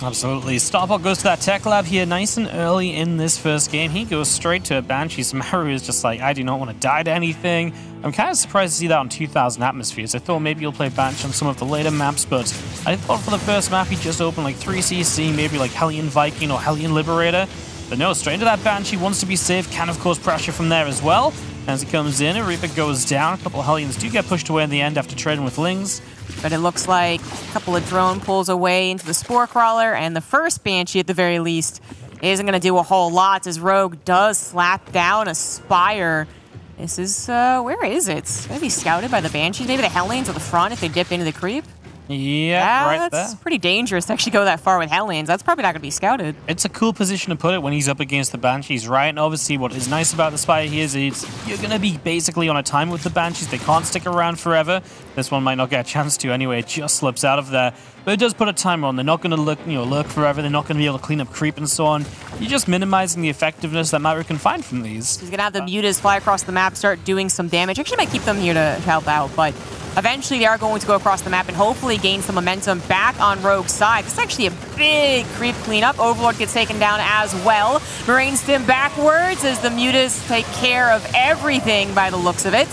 Absolutely. Starport goes to that tech lab here nice and early in this first game. He goes straight to a Banshee. So Maru is just like, I do not want to die to anything. I'm kind of surprised to see that on 2000 Atmospheres. I thought maybe you'll play Banshee on some of the later maps, but I thought for the first map he just opened like 3CC, maybe like Hellion Viking or Hellion Liberator. But no, straight into that Banshee, wants to be safe, can of course pressure from there as well. As he comes in, a Reaper goes down. A couple Hellions do get pushed away in the end after trading with Lings. But it looks like a couple of drone pulls away into the Spore Crawler, and the first Banshee, at the very least, isn't going to do a whole lot as Rogue does slap down a Spire. This is, uh, where is it? Maybe scouted by the Banshees? Maybe the Hellions at the front if they dip into the creep? Yeah, right that's there. pretty dangerous to actually go that far with Hellions. That's probably not going to be scouted. It's a cool position to put it when he's up against the Banshees, right? And obviously what is nice about the Spire here is it's, you're going to be basically on a time with the Banshees. They can't stick around forever. This one might not get a chance to anyway. It just slips out of there. But it does put a timer on. They're not going to look, you know, lurk forever. They're not going to be able to clean up creep and so on. You're just minimizing the effectiveness that Maru can find from these. He's going to have the Mutas fly across the map, start doing some damage. Actually, might keep them here to help out, but Eventually, they are going to go across the map and hopefully gain some momentum back on Rogue's side. This is actually a big creep cleanup. Overlord gets taken down as well. Marine stim backwards as the Mutas take care of everything by the looks of it.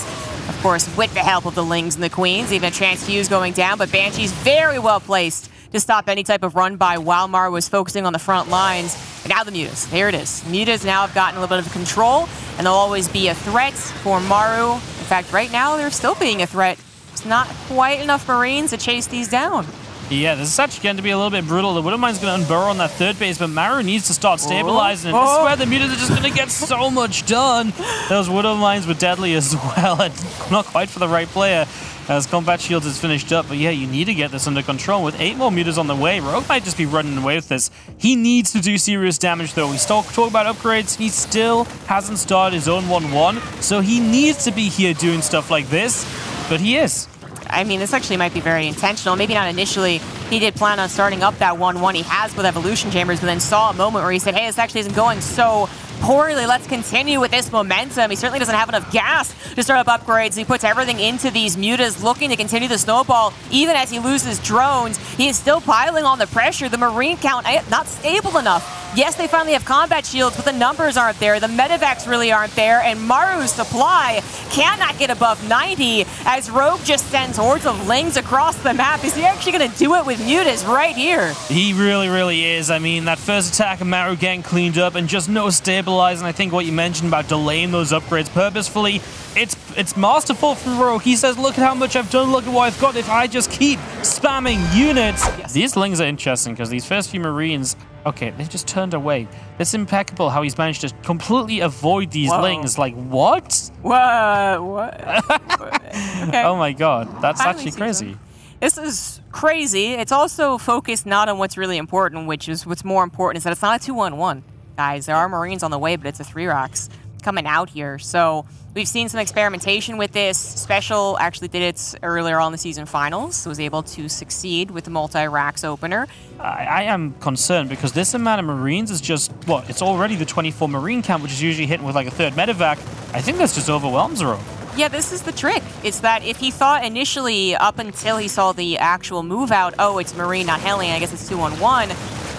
Of course, with the help of the Lings and the Queens. Even a Transfuse going down, but Banshee's very well placed to stop any type of run by while Maru was focusing on the front lines. And now the Mutas. Here it is. Mutas now have gotten a little bit of control, and they'll always be a threat for Maru. In fact, right now, they're still being a threat It's not quite enough Marines to chase these down. Yeah, this is actually going to be a little bit brutal. The Widowmine's going to unburrow on that third base, but Maru needs to start oh. stabilizing. Oh. And this is oh. where the Mutas are just going to get so much done. Those Widowmines were deadly as well, and not quite for the right player as Combat Shields is finished up. But yeah, you need to get this under control. With eight more Mutas on the way, Rogue might just be running away with this. He needs to do serious damage, though. We still talk about upgrades. He still hasn't started his own 1-1, so he needs to be here doing stuff like this, but he is. I mean, this actually might be very intentional. Maybe not initially. He did plan on starting up that 1-1 he has with Evolution Chambers, but then saw a moment where he said, hey, this actually isn't going so poorly. Let's continue with this momentum. He certainly doesn't have enough gas to start up upgrades. He puts everything into these mutas, looking to continue the snowball. Even as he loses drones, he is still piling on the pressure. The Marine count, eh, not stable enough Yes, they finally have combat shields, but the numbers aren't there. The medevacs really aren't there, and Maru's supply cannot get above 90 as Rogue just sends hordes of Lings across the map. Is he actually going to do it with Mutas right here? He really, really is. I mean, that first attack of Maru getting cleaned up and just no stabilizing. I think what you mentioned about delaying those upgrades purposefully, it's it's masterful from Rogue. He says, look at how much I've done, look at what I've got if I just keep spamming units. Yes. These Lings are interesting because these first few Marines Okay, they just turned away. It's impeccable how he's managed to completely avoid these Whoa. lings. Like, what? What? What? okay. Oh my god, that's actually crazy. This is crazy. It's also focused not on what's really important, which is what's more important is that it's not a 2-1-1. Guys, there are Marines on the way, but it's a 3 racks coming out here. So we've seen some experimentation with this. Special actually did it earlier on the season finals, was able to succeed with the multi-racks opener. I, I, am concerned because this amount of Marines is just, what, it's already the 24 Marine count, which is usually hitting with like a third medevac. I think that's just overwhelms Zero. Yeah, this is the trick. It's that if he thought initially, up until he saw the actual move out, oh, it's Marine, not Hellion, I guess it's 2 on 1,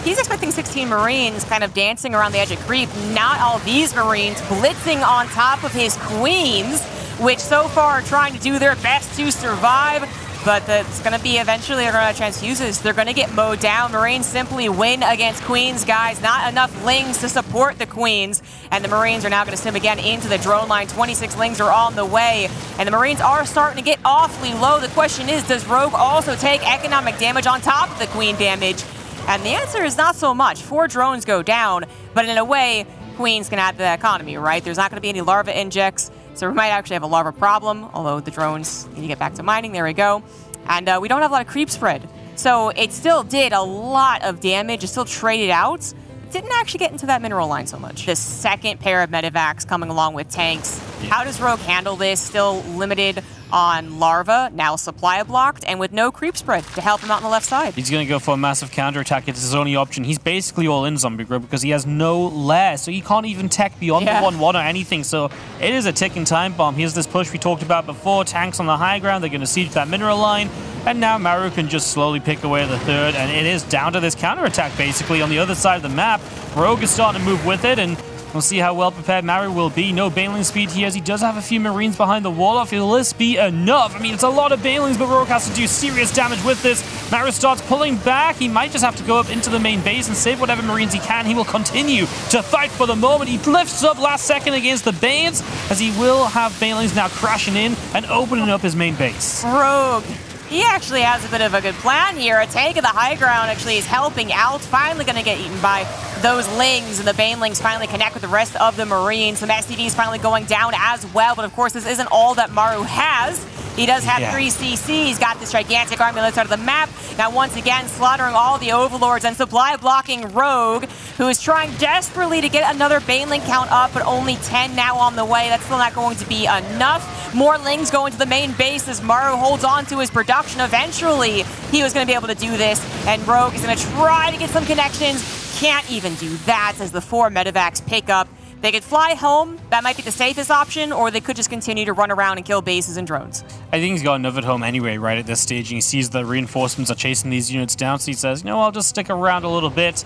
he's expecting 16 Marines kind of dancing around the edge of creep. Not all these Marines blitzing on top of his Queens, which so far are trying to do their best to survive. But it's going to be eventually they're going to transfuses. They're going to get mowed down. Marines simply win against Queens, guys. Not enough Lings to support the Queens. And the Marines are now going to stim again into the drone line. 26 Lings are on the way. And the Marines are starting to get awfully low. The question is, does Rogue also take economic damage on top of the Queen damage? And the answer is not so much. Four drones go down, but in a way, Queens can add to the economy, right? There's not going to be any larva injects, so we might actually have a larva problem, although the drones need to get back to mining. There we go. And uh, we don't have a lot of creep spread. So it still did a lot of damage. It still traded out. It Didn't actually get into that mineral line so much. The second pair of medevacs coming along with tanks. How does Rogue handle this? Still limited on Larva, now supply blocked, and with no creep spread to help him out on the left side. He's going to go for a massive counterattack. It's his only option. He's basically all in Zombiegrub because he has no lair, so he can't even tech beyond yeah. the 1-1 or anything. So it is a ticking time bomb. Here's this push we talked about before. Tanks on the high ground. They're going to siege that mineral line. And now Maru can just slowly pick away the third, and it is down to this counterattack basically on the other side of the map. Rogue is starting to move with it, and We'll see how well prepared Maru will be. No Baneling speed here as he does have a few Marines behind the wall off. Will this be enough? I mean, it's a lot of Banelings, but Rogue has to do serious damage with this. Maru starts pulling back. He might just have to go up into the main base and save whatever Marines he can. He will continue to fight for the moment. He lifts up last second against the Banes as he will have Banelings now crashing in and opening up his main base. Rogue he actually has a bit of a good plan here. A tank of the high ground actually is helping out. Finally going to get eaten by those Lings, and the Banelings finally connect with the rest of the Marines. Some SCVs finally going down as well, but of course this isn't all that Maru has. He does have yeah. three CC. He's got this gigantic army on the side of the map. Now, once again, slaughtering all the overlords and supply blocking Rogue, who is trying desperately to get another Baneling count up, but only 10 now on the way. That's still not going to be enough. More Lings going to the main base as Maru holds on to his production. Eventually, he was going to be able to do this, and Rogue is going to try to get some connections. Can't even do that as the four medevacs pick up they could fly home, that might be the safest option, or they could just continue to run around and kill bases and drones. I think he's got enough at home anyway, right at this stage, and he sees the reinforcements are chasing these units down, so he says, you know, I'll just stick around a little bit.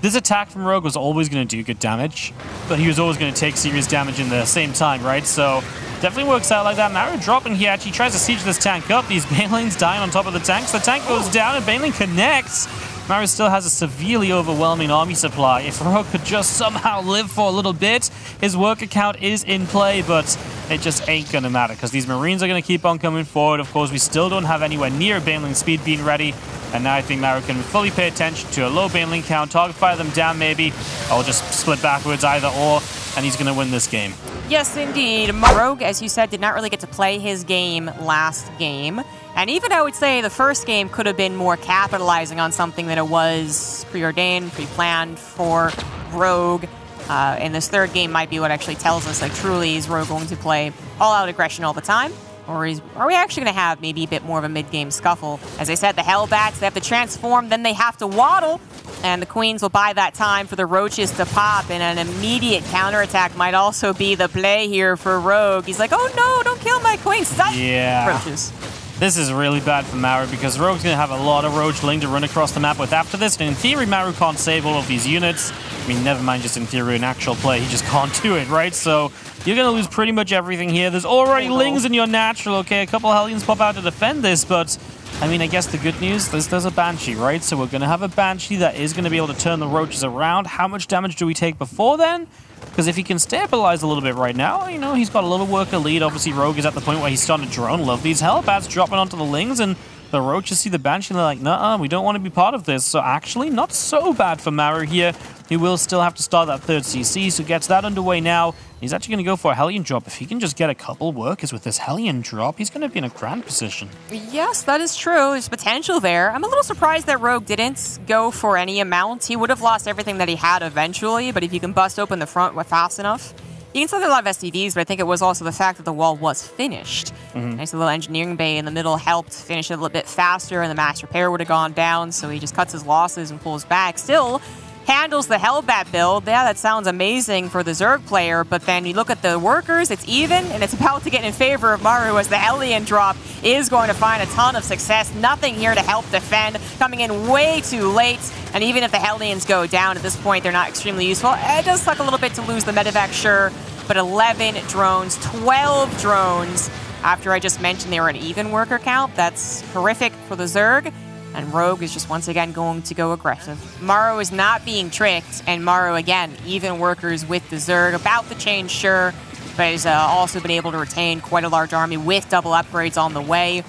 This attack from Rogue was always going to do good damage, but he was always going to take serious damage in the same time, right? So definitely works out like that. Maru dropping here actually tries to siege this tank up. These Banelings dying on top of the tanks. The tank goes down and Baneling connects. Maru still has a severely overwhelming army supply. If Rogue could just somehow live for a little bit, his worker count is in play, but it just ain't gonna matter because these Marines are gonna keep on coming forward. Of course, we still don't have anywhere near Baneling speed being ready, and now I think Maru can fully pay attention to a low Baneling count, target fire them down maybe, or just split backwards either or, and he's gonna win this game. Yes, indeed. Rogue, as you said, did not really get to play his game last game. And even I would say the first game could have been more capitalizing on something that it was preordained, pre-planned for Rogue. Uh, and this third game might be what actually tells us, like, truly is Rogue going to play all-out aggression all the time? Or is, are we actually going to have maybe a bit more of a mid-game scuffle? As I said, the Hellbats, they have to transform, then they have to waddle. And the Queens will buy that time for the Roaches to pop. And an immediate counterattack might also be the play here for Rogue. He's like, oh no, don't kill my Queens. Stop yeah. Roaches. This is really bad for Maru because Rogue's going to have a lot of Roachling to run across the map with after this. And in theory, Maru can't save all of these units. I mean, never mind just in theory in actual play. He just can't do it, right? So you're going to lose pretty much everything here. There's already oh, Lings in your natural. Okay, a couple Hellions pop out to defend this, but... I mean, I guess the good news, there's, there's a Banshee, right? So we're going to have a Banshee that is going to be able to turn the Roaches around. How much damage do we take before then? Because if he can stabilize a little bit right now, you know, he's got a little worker lead. Obviously, Rogue is at the point where he's starting to drone love these Hellbats dropping onto the Lings, and the Roaches see the Banshee and they're like, nah, we don't want to be part of this. So actually, not so bad for Maru here. He will still have to start that third CC, so gets that underway now. He's actually going to go for a Hellion drop. If he can just get a couple workers with this Hellion drop, he's going to be in a grand position. Yes, that is true. There's potential there. I'm a little surprised that Rogue didn't go for any amount. He would have lost everything that he had eventually, but if you can bust open the front fast enough, you can still get a lot of SCVs, but I think it was also the fact that the wall was finished. Mm -hmm. Nice little engineering bay in the middle helped finish it a little bit faster, and the mass repair would have gone down, so he just cuts his losses and pulls back. Still, handles the Hellbat build. Yeah, that sounds amazing for the Zerg player, but then you look at the workers, it's even, and it's about to get in favor of Maru as the Hellion drop is going to find a ton of success. Nothing here to help defend, coming in way too late, and even if the Hellions go down at this point, they're not extremely useful. It does suck a little bit to lose the medevac, sure, but 11 drones, 12 drones, after I just mentioned they were an even worker count. That's horrific for the Zerg. And Rogue is just once again going to go aggressive. Maru is not being tricked, and Maru, again, even workers with the Zerg. About to change, sure, but has uh, also been able to retain quite a large army with double upgrades on the way.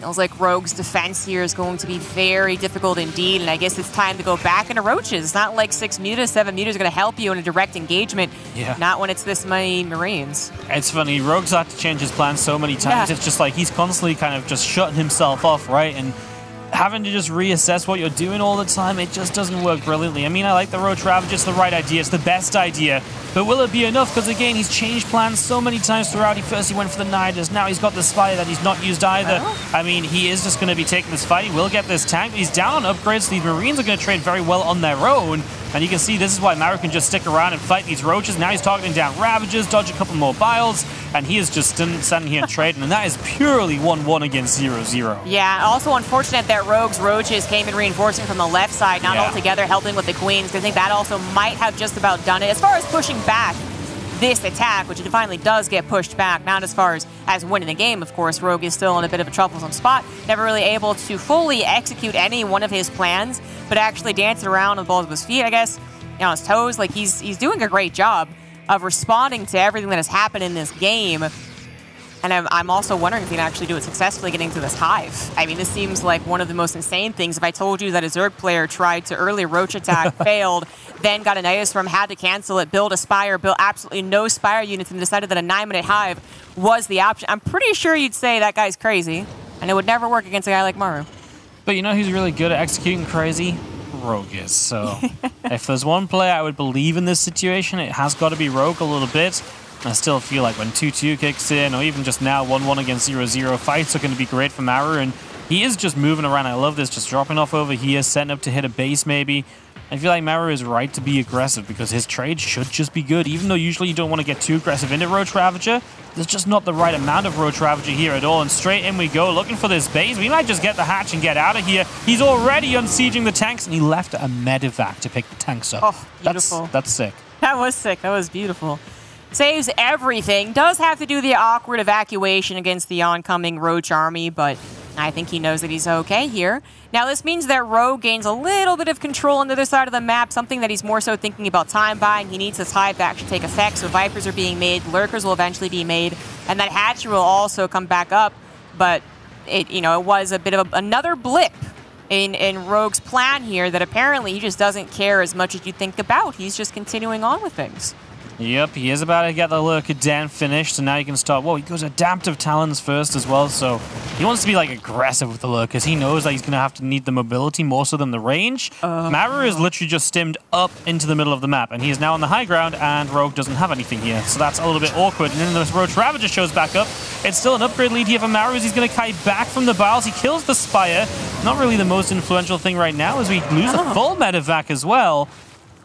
Feels like Rogue's defense here is going to be very difficult indeed, and I guess it's time to go back into Roaches. It's not like six mutas, seven mutas are going to help you in a direct engagement. Yeah. Not when it's this many Marines. It's funny, Rogue's had to change his plans so many times. Yeah. It's just like he's constantly kind of just shutting himself off, right? And having to just reassess what you're doing all the time, it just doesn't work brilliantly. I mean, I like the Roach Ravager, it's the right idea, it's the best idea, but will it be enough? Because again, he's changed plans so many times throughout. He first he went for the Nidus, now he's got the Spire that he's not used either. I mean, he is just going to be taking this fight. He will get this tank. He's down on upgrades. These Marines are going to trade very well on their own. And you can see this is why Maru can just stick around and fight these roaches. Now he's targeting down Ravagers, dodge a couple more Biles, and he is just standing here and trading. And that is purely 1-1 against 0-0. Yeah, also unfortunate that Rogue's Roaches came in reinforcing from the left side, not Yeah. all together helping with the Queens, because I think that also might have just about done it. As far as pushing back this attack, which it finally does get pushed back, not as far as, as winning the game, of course. Rogue is still in a bit of a troublesome spot, never really able to fully execute any one of his plans, but actually dancing around on the balls of his feet, I guess, you know, on his toes. Like, he's, he's doing a great job of responding to everything that has happened in this game. And I'm, I'm also wondering if he can actually do it successfully getting to this hive. I mean, this seems like one of the most insane things. If I told you that a Zerg player tried to early Roach attack, failed, then got an Ice from, had to cancel it, build a Spire, built absolutely no Spire units, and decided that a nine minute hive was the option, I'm pretty sure you'd say that guy's crazy. And it would never work against a guy like Maru. But you know who's really good at executing crazy? Rogue is. So if there's one player I would believe in this situation, it has got to be Rogue a little bit. I still feel like when 2-2 kicks in, or even just now 1-1 against 0-0, fights are going to be great for Maru, and he is just moving around. I love this, just dropping off over here, setting up to hit a base maybe. I feel like Maru is right to be aggressive because his trade should just be good. Even though usually you don't want to get too aggressive into Roach Ravager, there's just not the right amount of Roach Ravager here at all. And straight in we go, looking for this base. We might just get the hatch and get out of here. He's already unsieging the tanks, and he left a medevac to pick the tanks up. Oh, beautiful. That's, that's sick. That was sick. That was beautiful. Saves everything. Does have to do the awkward evacuation against the oncoming Roach army, but I think he knows that he's okay here. Now, this means that Rogue gains a little bit of control on the other side of the map, something that he's more so thinking about time buying. He needs this hive to actually take effect, so Vipers are being made, Lurkers will eventually be made, and that Hatchery will also come back up, but it, you know, it was a bit of a, another blip in, in Rogue's plan here that apparently he just doesn't care as much as you think about. He's just continuing on with things. Yep, he is about to get the Lurker Den finished, so now you can start. Whoa, he goes Adaptive Talons first as well, so he wants to be like aggressive with the Lurkers. He knows that he's going to have to need the mobility more so than the range. Um. Maru is literally just stimmed up into the middle of the map, and he is now on the high ground, and Rogue doesn't have anything here, so that's a little bit awkward. And then the Roach Ravager shows back up. It's still an upgrade lead here for Maru as he's going to kite back from the Biles. He kills the Spire. Not really the most influential thing right now as we lose a oh. full medevac as well.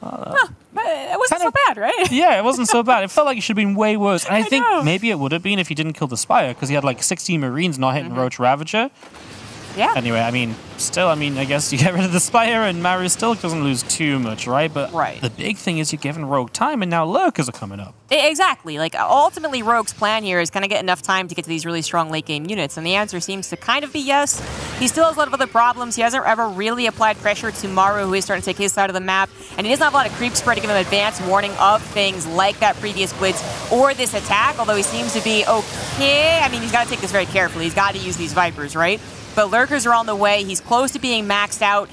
But it wasn't Kind so bad, right? Yeah, it wasn't so bad. It felt like it should have been way worse. And I, I think know. maybe it would have been if he didn't kill the Spire, because he had like 16 Marines not hitting mm-hmm. Roach Ravager. Yeah. Anyway, I mean, still, I mean, I guess you get rid of the Spire and Maru still doesn't lose too much, right? But Right. the big thing is you're giving Rogue time, and now Lurkers are coming up. Exactly. Like uh, ultimately, Rogue's plan here is going to get enough time to get to these really strong late game units, and the answer seems to kind of be yes. He still has a lot of other problems. He hasn't ever really applied pressure to Maru, who is starting to take his side of the map, and he doesn't have a lot of creep spread to give him advance warning of things like that previous blitz or this attack. Although he seems to be okay. I mean, he's got to take this very carefully. He's got to use these Vipers, right? But lurkers are on the way. He's close to being maxed out.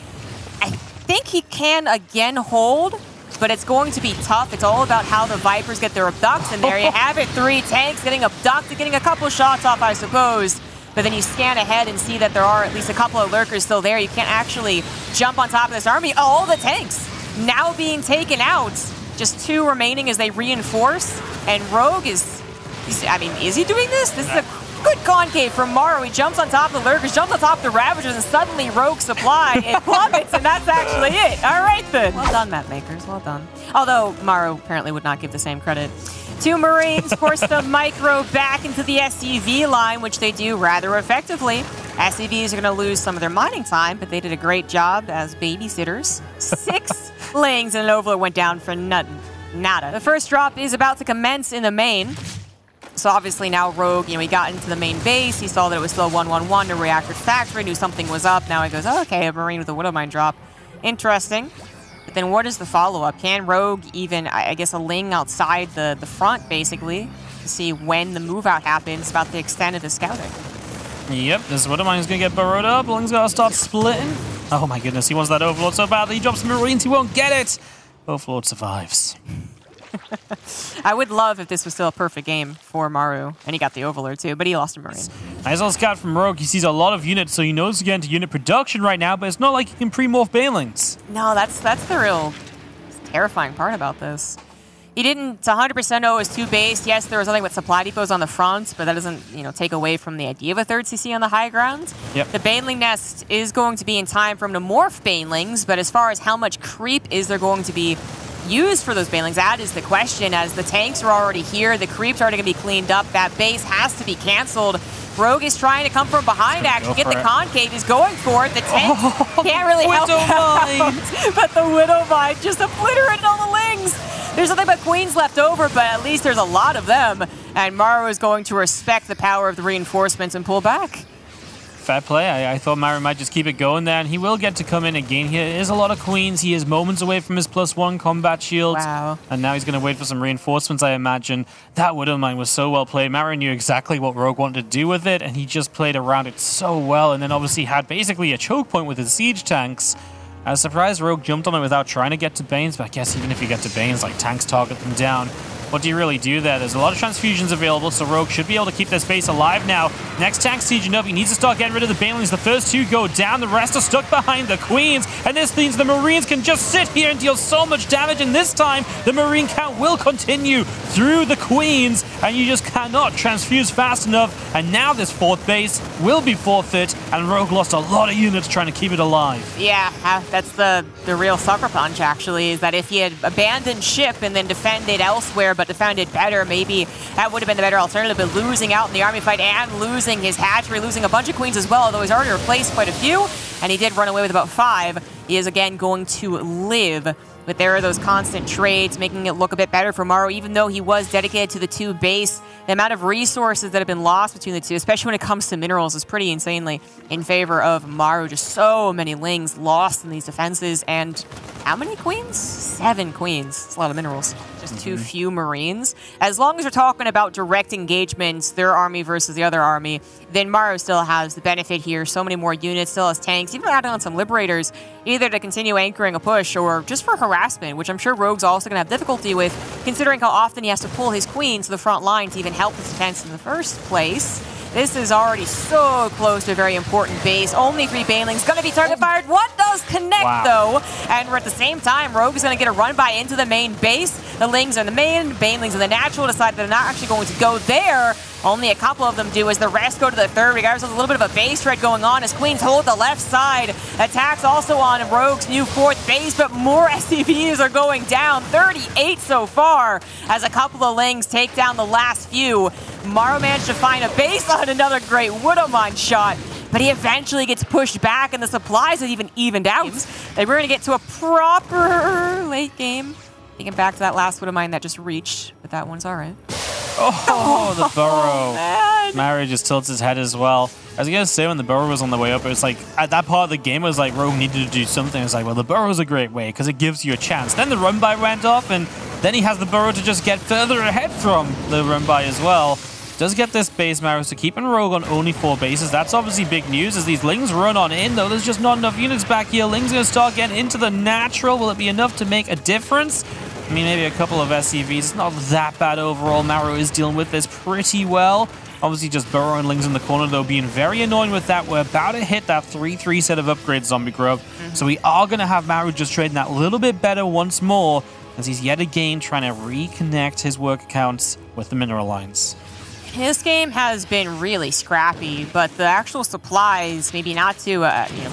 I think he can again hold, but it's going to be tough. It's all about how the Vipers get their abducts, and there you have it. Three tanks getting abducted, getting a couple shots off, I suppose. But then you scan ahead and see that there are at least a couple of lurkers still there. You can't actually jump on top of this army. Oh, all the tanks now being taken out. Just two remaining as they reinforce. And Rogue is, I mean, is he doing this? This is a good concave from Maru. He jumps on top of the lurkers, jumps on top of the ravagers, and suddenly Rogue supply it plummets, and that's actually it. All right then. Well done, map makers. Well done. Although Maru apparently would not give the same credit. Two Marines force the micro back into the SCV line, which they do rather effectively. SCVs are going to lose some of their mining time, but they did a great job as babysitters. Six lings and an overlord went down for nut- nada. The first drop is about to commence in the main. So obviously now Rogue, you know, he got into the main base. He saw that it was still 111 to Reactor Factory, knew something was up. Now he goes, oh, okay, a Marine with a Widow Mine drop. Interesting. But then what is the follow-up? Can Rogue even, I guess, a ling outside the, the front, basically, to see when the move-out happens about the extent of the scouting? Yep, this Widowmine's gonna get burrowed up. Ling's gotta start splitting. Oh my goodness, he wants that Overlord so badly. He drops Marines, he won't get it. Overlord survives. I would love if this was still a perfect game for Maru, and he got the Overlord too, but he lost a Marine. Nice little scout from Rogue. He sees a lot of units, so he knows to get into unit production right now, but it's not like he can pre-morph Banelings. No, that's that's the real terrifying part about this. He didn't 100% know it was two base. Yes, there was nothing but supply depots on the front, but that doesn't, you know, take away from the idea of a third CC on the high ground. Yep. The Baneling nest is going to be in time for him to morph Banelings, but as far as how much creep is there going to be used for those Banelings, that is the question. As the tanks are already here, the creep's already going to be cleaned up. That base has to be canceled. Rogue is trying to come from behind, actually get the it. concave. He's going for it. The tank Oh, can't really help out. But the Widow Mine just obliterated all the Lings. There's nothing but Queens left over, but at least there's a lot of them. And Maru is going to respect the power of the reinforcements and pull back. Fair play. I, I thought Maru might just keep it going there, and he will get to come in again here. It is a lot of queens. He is moments away from his plus one combat shield. Wow. And now he's going to wait for some reinforcements, I imagine. That Widow Mine was so well played. Maru knew exactly what Rogue wanted to do with it, and he just played around it so well, and then obviously had basically a choke point with his siege tanks. I was surprised Rogue jumped on it without trying to get to Banes, but I guess even if you get to Banes, like tanks target them down. What do you really do there? There's a lot of transfusions available, so Rogue should be able to keep this base alive now. Next tank. He needs to start getting rid of the Banelings. The first two go down. The rest are stuck behind the Queens. And this means the Marines can just sit here and deal so much damage. And this time, the Marine count will continue through the Queens. And you just cannot transfuse fast enough. And now this fourth base will be forfeit. And Rogue lost a lot of units trying to keep it alive. Yeah, uh, that's the, the real sucker punch, actually, is that if he had abandoned ship and then defended elsewhere, but found it better, maybe that would have been the better alternative. But losing out in the army fight and losing his hatchery, losing a bunch of queens as well, although he's already replaced quite a few, and he did run away with about five, he is again going to live. But there are those constant trades, making it look a bit better for Maru, even though he was dedicated to the two base. The amount of resources that have been lost between the two, especially when it comes to minerals, is pretty insanely in favor of Maru. Just so many lings lost in these defenses. And how many queens? Seven queens. It's a lot of minerals. Just too mm-hmm. few marines. As long as we're talking about direct engagements, their army versus the other army, then Maru still has the benefit here. So many more units, still has tanks, even adding on some liberators, either to continue anchoring a push or just for harassment, which I'm sure Rogue's also going to have difficulty with, considering how often he has to pull his queen to the front line to even help his defense in the first place. This is already so close to a very important base. Only three Banelings going to be target fired. One does connect, Wow. though. And we're at the same time, Rogue is going to get a run by into the main base. The Lings are in the main, Banelings in the natural. Decide they're not actually going to go there. Only a couple of them do as the rest go to the third. Regardless, there's a little bit of a base threat going on as Queens hold the left side. Attacks also on Rogue's new fourth base, but more SCVs are going down. 38 so far as a couple of Lings take down the last few. Maru managed to find a base on another great Widowmine shot. But he eventually gets pushed back, and the supplies have even evened out. And we're going to get to a proper late game. Thinking back to that last one of mine that just reached, but that one's all right. Oh, the oh, burrow. Man. Maru just tilts his head as well. I was gonna say when the burrow was on the way up, it was like at that part of the game, it was like Rogue needed to do something. It was like, well, the burrow's a great way because it gives you a chance. Then the run by went off, and then he has the burrow to just get further ahead from the run by as well. Does get this base Maru, so keeping Rogue on only four bases. That's obviously big news as these Lings run on in, though. There's just not enough units back here. Lings gonna start getting into the natural. Will it be enough to make a difference? I mean, maybe a couple of SCVs. It's not that bad overall. Maru is dealing with this pretty well. Obviously, just Burrow and Lings in the corner, though, being very annoying with that. We're about to hit that 3-3 set of upgrades, Zombiegrub. So we are going to have Maru just trading that little bit better once more, as he's yet again trying to reconnect his work accounts with the mineral lines. His game has been really scrappy, but the actual supplies, maybe not too uh, you know,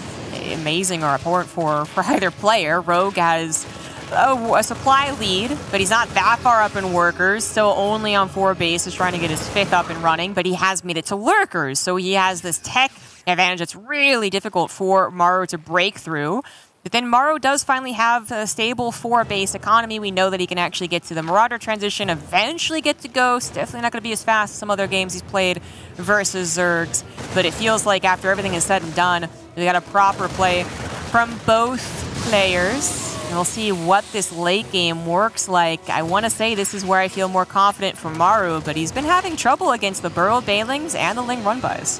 amazing or important for, for either player. Rogue has a, a supply lead, but he's not that far up in workers, still only on four bases trying to get his fifth up and running, but he has made it to lurkers, so he has this tech advantage that's really difficult for Maru to break through. But then Maru does finally have a stable four-base economy. We know that he can actually get to the Marauder transition, eventually get to Ghost. Definitely not going to be as fast as some other games he's played versus Zergs. But it feels like after everything is said and done, we got a proper play from both players. And we'll see what this late game works like. I want to say this is where I feel more confident for Maru, but he's been having trouble against the Burrow Banelings and the Ling Run-Bys.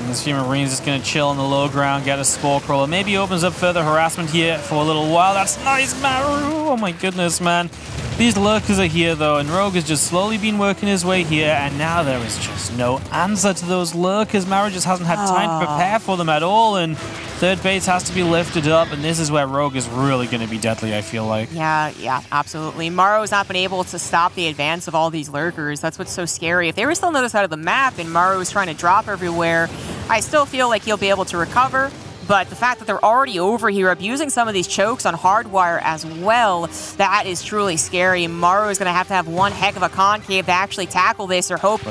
And this few Marines is just going to chill on the low ground, get a Spore Crawler. Maybe opens up further harassment here for a little while. That's nice, Maru! Oh my goodness, man. These lurkers are here, though, and Rogue has just slowly been working his way here, and now there is just no answer to those lurkers. Maru just hasn't had time to prepare for them at all, and third base has to be lifted up, and this is where Rogue is really going to be deadly, I feel like. Yeah, yeah, absolutely. Maru's not been able to stop the advance of all these lurkers. That's what's so scary. If they were still on the other side of the map and Maru was trying to drop everywhere, I still feel like he'll be able to recover. But the fact that they're already over here, abusing some of these chokes on Hardwire as well, that is truly scary. Maru is going to have to have one heck of a concave to actually tackle this or hope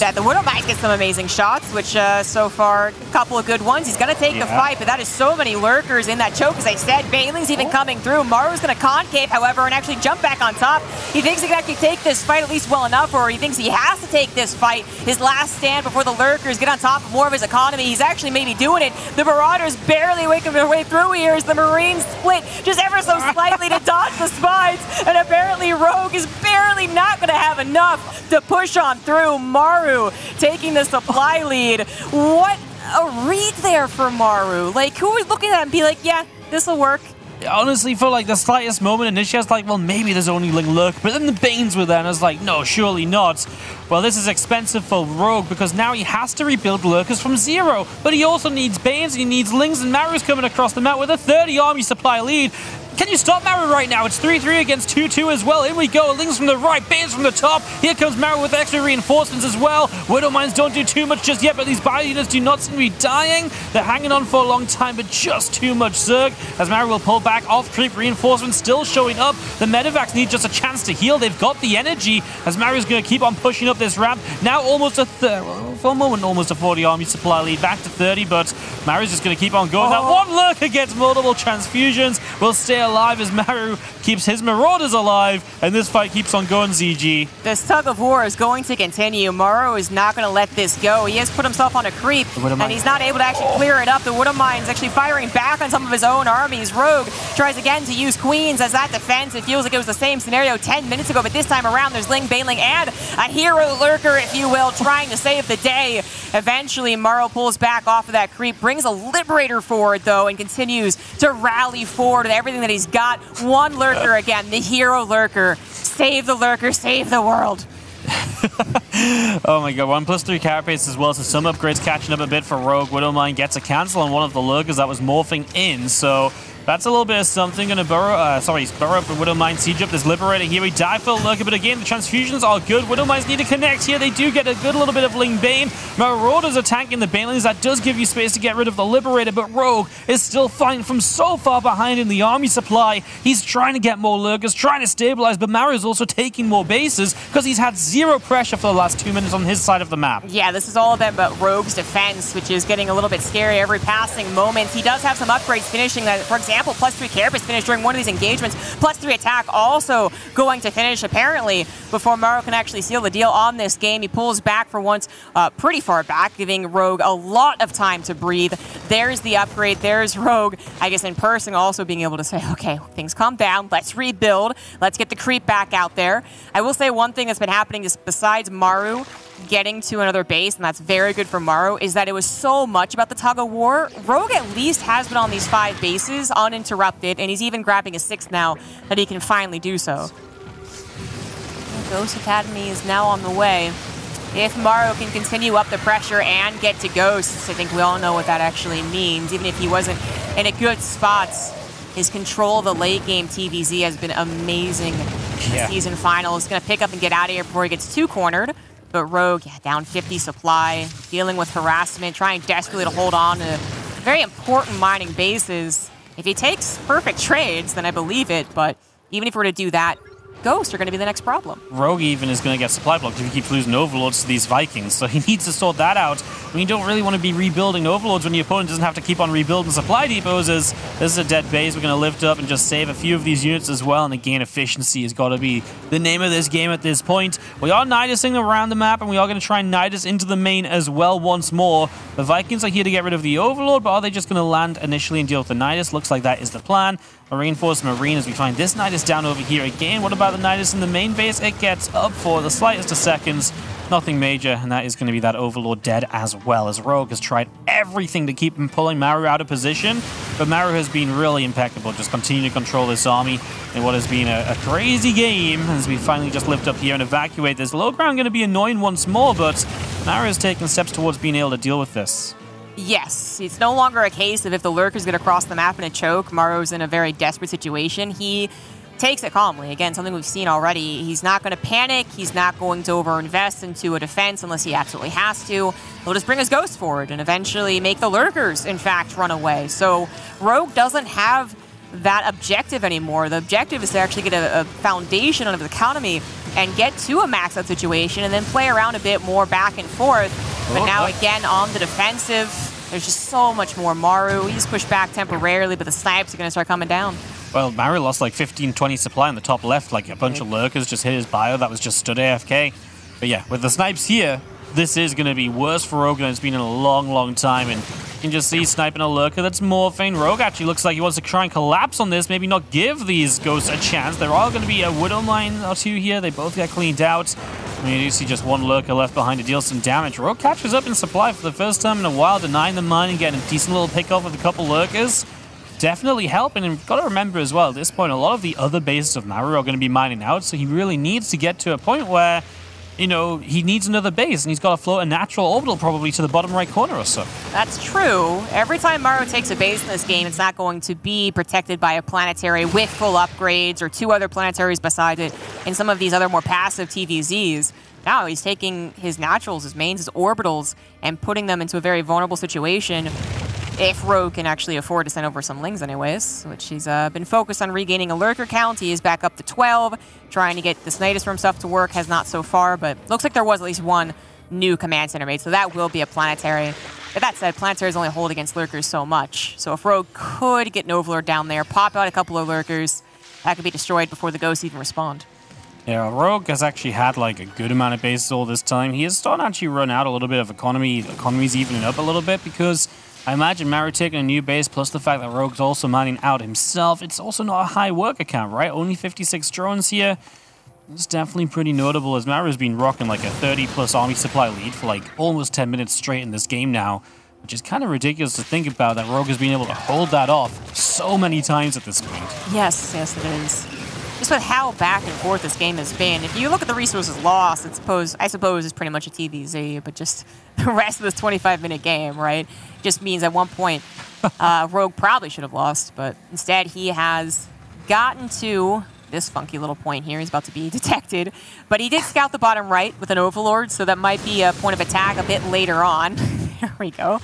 that the Widow Mines get some amazing shots, which uh, so far, a couple of good ones. He's going to take Yeah. the fight, but that is so many lurkers in that choke, as I said. Bailey's even coming through. Maru's going to concave, however, and actually jump back on top. He thinks he can actually take this fight at least well enough, or he thinks he has to take this fight. His last stand before the lurkers get on top of more of his economy. He's actually maybe doing it. The Marauders barely making their way through here as the Marines split just ever so slightly to dodge the spines. And apparently Rogue is barely not going to have enough to push on through. Maru taking the supply lead. What a read there for Maru. Like, who was looking at it and be like, yeah, this will work. Honestly, for like the slightest moment, initially I was like, well, maybe there's only like Lurk, but then the Banes were there, and I was like, no, surely not. Well, this is expensive for Rogue because now he has to rebuild Lurkers from zero, but he also needs Banes and he needs Lings, and Maru's coming across the map with a 30 army supply lead. Can you stop Maru right now? It's 3-3 against 2-2 as well. In we go. Lings from the right, Banes from the top. Here comes Maru with extra reinforcements as well. Widow Mines don't do too much just yet, but these bio units do not seem to be dying. They're hanging on for a long time, but just too much Zerg. As Maru will pull back off creep reinforcements still showing up. The Medivacs need just a chance to heal. They've got the energy as Maru's going to keep on pushing up this ramp. Now almost a third, for a moment, almost a 40 army supply lead. Back to 30, but Maru's just going to keep on going. That oh. one lurker gets multiple transfusions. Will stay alive as Maru keeps his Marauders alive. And this fight keeps on going, ZG. This tug of war is going to continue. Maru is not going to let this go. He has put himself on a creep, and he's not able to actually clear it up. The Widow Mine's actually firing back on some of his own armies. Rogue tries again to use Queens as that defense. It feels like it was the same scenario 10 minutes ago, but this time around there's Ling Baneling and a hero lurker, if you will, trying to save the day. Eventually, Maru pulls back off of that creep, brings a Liberator forward, though, and continues to rally forward with everything that he's got. One lurker again, the hero lurker. Save the lurker, save the world. Oh my god, one plus three carapace as well, so some upgrades catching up a bit for Rogue. Widowmine gets a cancel on one of the lurkers that was morphing in, so that's a little bit of something. Gonna burrow, uh, sorry, burrow the Widowmine siege up this Liberator here. We die for a lurker, but again, the transfusions are good. Widowmines need to connect here. They do get a good little bit of Ling Bane. Marauders attacking the Banelings. That does give you space to get rid of the Liberator, but Rogue is still fighting from so far behind in the army supply. He's trying to get more lurkers, trying to stabilize, but Maru is also taking more bases because he's had zero pressure for the last two minutes on his side of the map. Yeah, this is all about Rogue's defense, which is getting a little bit scary every passing moment. He does have some upgrades finishing that. For example, plus three carapace finished during one of these engagements. Plus three attack also going to finish apparently before Maru can actually seal the deal on this game. He pulls back for once uh, pretty far back, giving Rogue a lot of time to breathe. There's the upgrade. There's Rogue. I guess in person also being able to say, okay, things calm down. Let's rebuild. Let's get the creep back out there. I will say one thing that's been happening is besides Maru getting to another base, and that's very good for Maru, is that it was so much about the tug of war. Rogue at least has been on these five bases uninterrupted, and he's even grabbing a sixth now that he can finally do so. Ghost Academy is now on the way. If Maru can continue up the pressure and get to Ghosts, I think we all know what that actually means. Even if he wasn't in a good spot, his control of the late game TVZ has been amazing. Yeah. Season final is going to pick up and get out of here before he gets too cornered. But Rogue, yeah, down 50 supply, dealing with harassment, trying desperately to hold on to very important mining bases. If he takes perfect trades, then I believe it. But even if we're to do that, Ghosts are going to be the next problem. Rogue even is going to get supply blocked if he keeps losing overlords to these Vikings, so he needs to sort that out. I mean, you don't really want to be rebuilding overlords when your opponent doesn't have to keep on rebuilding supply depots. As this is a dead base, we're going to lift up and just save a few of these units as well, and again, efficiency has got to be the name of this game at this point. We are Nidusing around the map, and we are going to try and Nidus into the main as well once more. The Vikings are here to get rid of the overlord, but are they just going to land initially and deal with the Nidus? Looks like that is the plan. A reinforced marine as we find this Nidus down over here again. What about the Nidus in the main base? It gets up for the slightest of seconds. Nothing major, and that is going to be that Overlord dead as well, as Rogue has tried everything to keep him pulling Maru out of position, but Maru has been really impeccable, just continuing to control this army in what has been a, a crazy game as we finally just lift up here and evacuate this. Low ground going to be annoying once more, but Maru has taken steps towards being able to deal with this. Yes, it's no longer a case of if the Lurker's going to cross the map in a choke, Maru's in a very desperate situation. He takes it calmly. Again, something we've seen already. He's not going to panic. He's not going to overinvest into a defense unless he absolutely has to. He'll just bring his ghost forward and eventually make the Lurkers, in fact, run away. So Rogue doesn't have that objective anymore. The objective is to actually get a, a foundation of the economy and get to a max out situation and then play around a bit more back and forth. But Oh, now oh. again on the defensive, there's just so much more Maru. He's pushed back temporarily, but the snipes are going to start coming down. Well, Maru lost like 15, 20 supply in the top left. Like a bunch of lurkers just hit his bio that was just stood AFK. But yeah, with the snipes here, this is going to be worse for Rogue than it's been in a long, long time. And can just see sniping a lurker that's morphine. Rogue actually looks like he wants to try and collapse on this, maybe not give these ghosts a chance. There are going to be a Widow Mine or two here. They both get cleaned out. I mean, you do see just one lurker left behind to deal some damage. Rogue catches up in supply for the first time in a while, denying the mine and getting a decent little pick off with a couple lurkers definitely helping. And got to remember as well, at this point, a lot of the other bases of Maru are going to be mining out, so he really needs to get to a point where, you know, he needs another base, and he's got to float a natural orbital probably to the bottom right corner or so. That's true. Every time Maru takes a base in this game, it's not going to be protected by a planetary with full upgrades or two other planetaries beside it in some of these other more passive TVZs. Now he's taking his naturals, his mains, his orbitals, and putting them into a very vulnerable situation. If Rogue can actually afford to send over some Lings anyways, which he's uh, been focused on regaining a Lurker count. He is back up to 12, trying to get the Snitus from stuff to work, has not so far, but looks like there was at least one new command center made, so that will be a planetary. But that said, planetaries only hold against Lurkers so much, so if Rogue could get an Overlord down there, pop out a couple of Lurkers, that could be destroyed before the Ghosts even respond. Yeah, Rogue has actually had like a good amount of bases all this time. He is starting to actually run out a little bit of economy. Economy's evening up a little bit because I imagine Maru taking a new base plus the fact that Rogue's also mining out himself. It's also not a high work account, right? Only 56 drones here. It's definitely pretty notable as Maru's been rocking like a 30 plus army supply lead for like almost 10 minutes straight in this game now, which is kind of ridiculous to think about that Rogue has been able to hold that off so many times at this point. Yes, yes, it is. Just with how back and forth this game has been. If you look at the resources lost, it's suppose I suppose it's pretty much a TVZ, but just the rest of this 25-minute game, right? Just means at one point, uh, Rogue probably should have lost, but instead he has gotten to this funky little point here. He's about to be detected, but he did scout the bottom right with an Overlord, so that might be a point of attack a bit later on. there we go.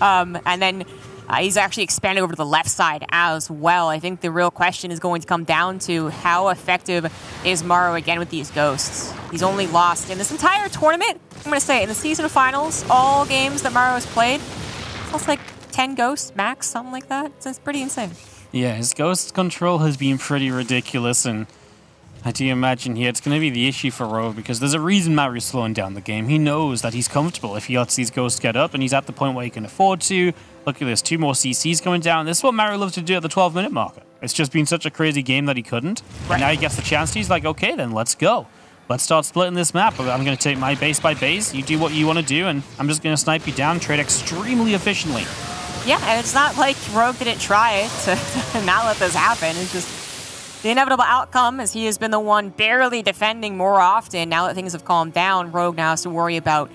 Um, and then uh, he's actually expanded over to the left side as well. I think the real question is going to come down to how effective is Maru again with these ghosts. He's only lost in this entire tournament. I'm going to say in the season finals, all games that Maru has played, it's like 10 ghosts max, something like that. So it's pretty insane. Yeah, his ghost control has been pretty ridiculous, and I do imagine here it's going to be the issue for Rogue because there's a reason Maru's slowing down the game. He knows that he's comfortable if he lets these ghosts get up, and he's at the point where he can afford to. Look at this, two more CCs coming down. This is what Maru loves to do at the 12 minute marker. It's just been such a crazy game that he couldn't. Right. And now he gets the chance. He's like, okay, then let's go. Let's start splitting this map. I'm going to take my base by base. You do what you want to do, and I'm just going to snipe you down, trade extremely efficiently. Yeah, and it's not like Rogue didn't try to, to not let this happen. It's just the inevitable outcome is he has been the one barely defending more often. Now that things have calmed down, Rogue now has to worry about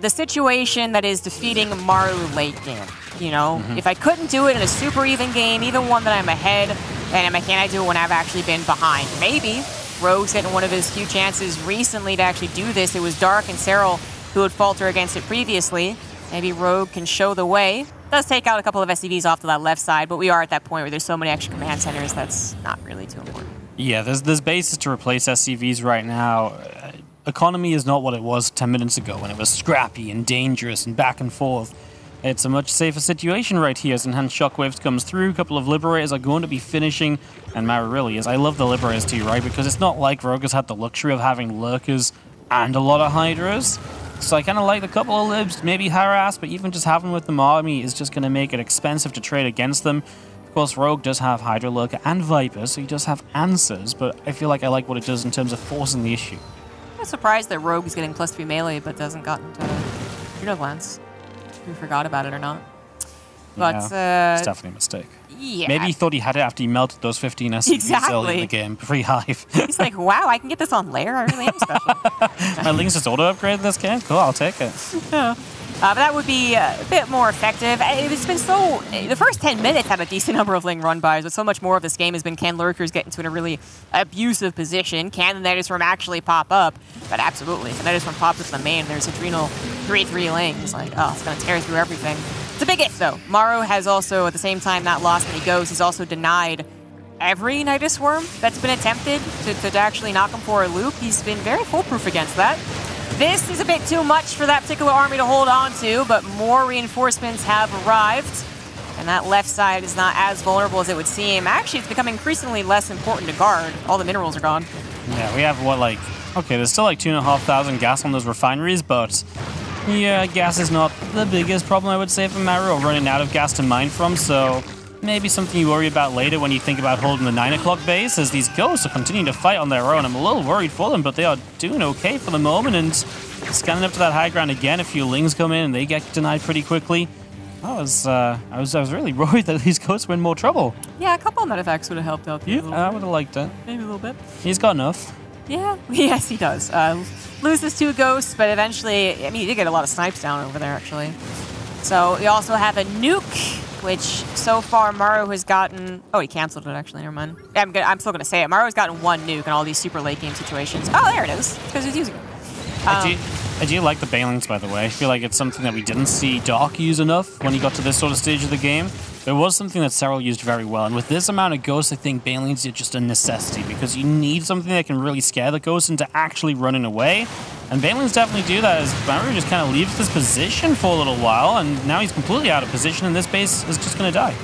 the situation that is defeating Maru late game. You know, mm-hmm. if I couldn't do it in a super even game, even one that I'm ahead, then am- can I do it when I've actually been behind? Maybe. Rogue's getting one of his few chances recently to actually do this. It was Dark and Serral who would falter against it previously. Maybe Rogue can show the way. Does take out a couple of SCVs off to that left side, but we are at that point where there's so many extra command centers that's not really too important. Yeah, there's there's bases to replace SCVs right now. Economy is not what it was 10 minutes ago when it was scrappy and dangerous and back and forth. It's a much safer situation right here as Enhanced Shockwaves comes through. A couple of Liberators are going to be finishing, and really is. I love the Liberators too, right? Because it's not like Rogue has had the luxury of having Lurkers and a lot of Hydras. So I kind of like the couple of Libs, maybe harass, but even just having with them army is just going to make it expensive to trade against them. Of course, Rogue does have Hydra Lurker and Viper, so he does have answers, but I feel like I like what it does in terms of forcing the issue. I'm surprised that Rogue is getting plus three melee, but doesn't got into Adrenal Glands. We forgot about it or not. But, Yeah, uh, it's definitely a mistake. yeah. Maybe he thought he had it after he melted those 15 SCVs early in the game. Free hive. He's like, wow, I can get this on lair? I really am special. My Ling's just auto upgrade this game? Cool, I'll take it. Uh, but that would be a bit more effective. It's been so... The first 10 minutes had a decent number of Ling run bys, but so much more of this game has been can Lurkers get into a really abusive position? Can the Nidusworm actually pop up? But absolutely. If the Nidusworm pops up the main, there's Adrenal 3-3 Lings. Like, oh, it's going to tear through everything. It's a big if, though. Maru has also, at the same time, not lost any ghosts. He's also denied every Nidusworm that's been attempted to, to actually knock him for a loop. He's been very foolproof against that. This is a bit too much for that particular army to hold on to, but more reinforcements have arrived. And that left side is not as vulnerable as it would seem. Actually, it's become increasingly less important to guard. All the minerals are gone. Yeah, we have, what, like... Okay, there's still like 2,500 gas on those refineries, but... Yeah, gas is not the biggest problem, I would say, for Maru, running out of gas to mine from, so maybe something you worry about later when you think about holding the 9 o'clock base, as these ghosts are continuing to fight on their own. I'm a little worried for them, but they are doing okay for the moment, and scanning up to that high ground again, a few Lings come in, and they get denied pretty quickly. I was, uh, I was, I was really worried that these ghosts were in more trouble. Yeah, a couple of medevacs would have helped out. Yeah, I would have liked that. Maybe a little bit. He's got enough. Yeah, yes, he does. Uh, loses two ghosts, but eventually, I mean, he did get a lot of snipes down over there, actually. So we also have a nuke which so far Maru has gotten. Oh, he canceled it actually. Never mind. I'm gonna, I'm still gonna say it. Has gotten one nuke in all these super late game situations. Oh, there it is. Because he's using it. Um, I, do, I do like the Banelings, by the way. I feel like it's something that we didn't see Dark use enough when he got to this sort of stage of the game. It was something that Serral used very well, and with this amount of ghosts, I think Banelings are just a necessity because you need something that can really scare the ghosts into actually running away. And Banelings definitely do that as Maru just kind of leaves this position for a little while, and now he's completely out of position, and this base is just going to die.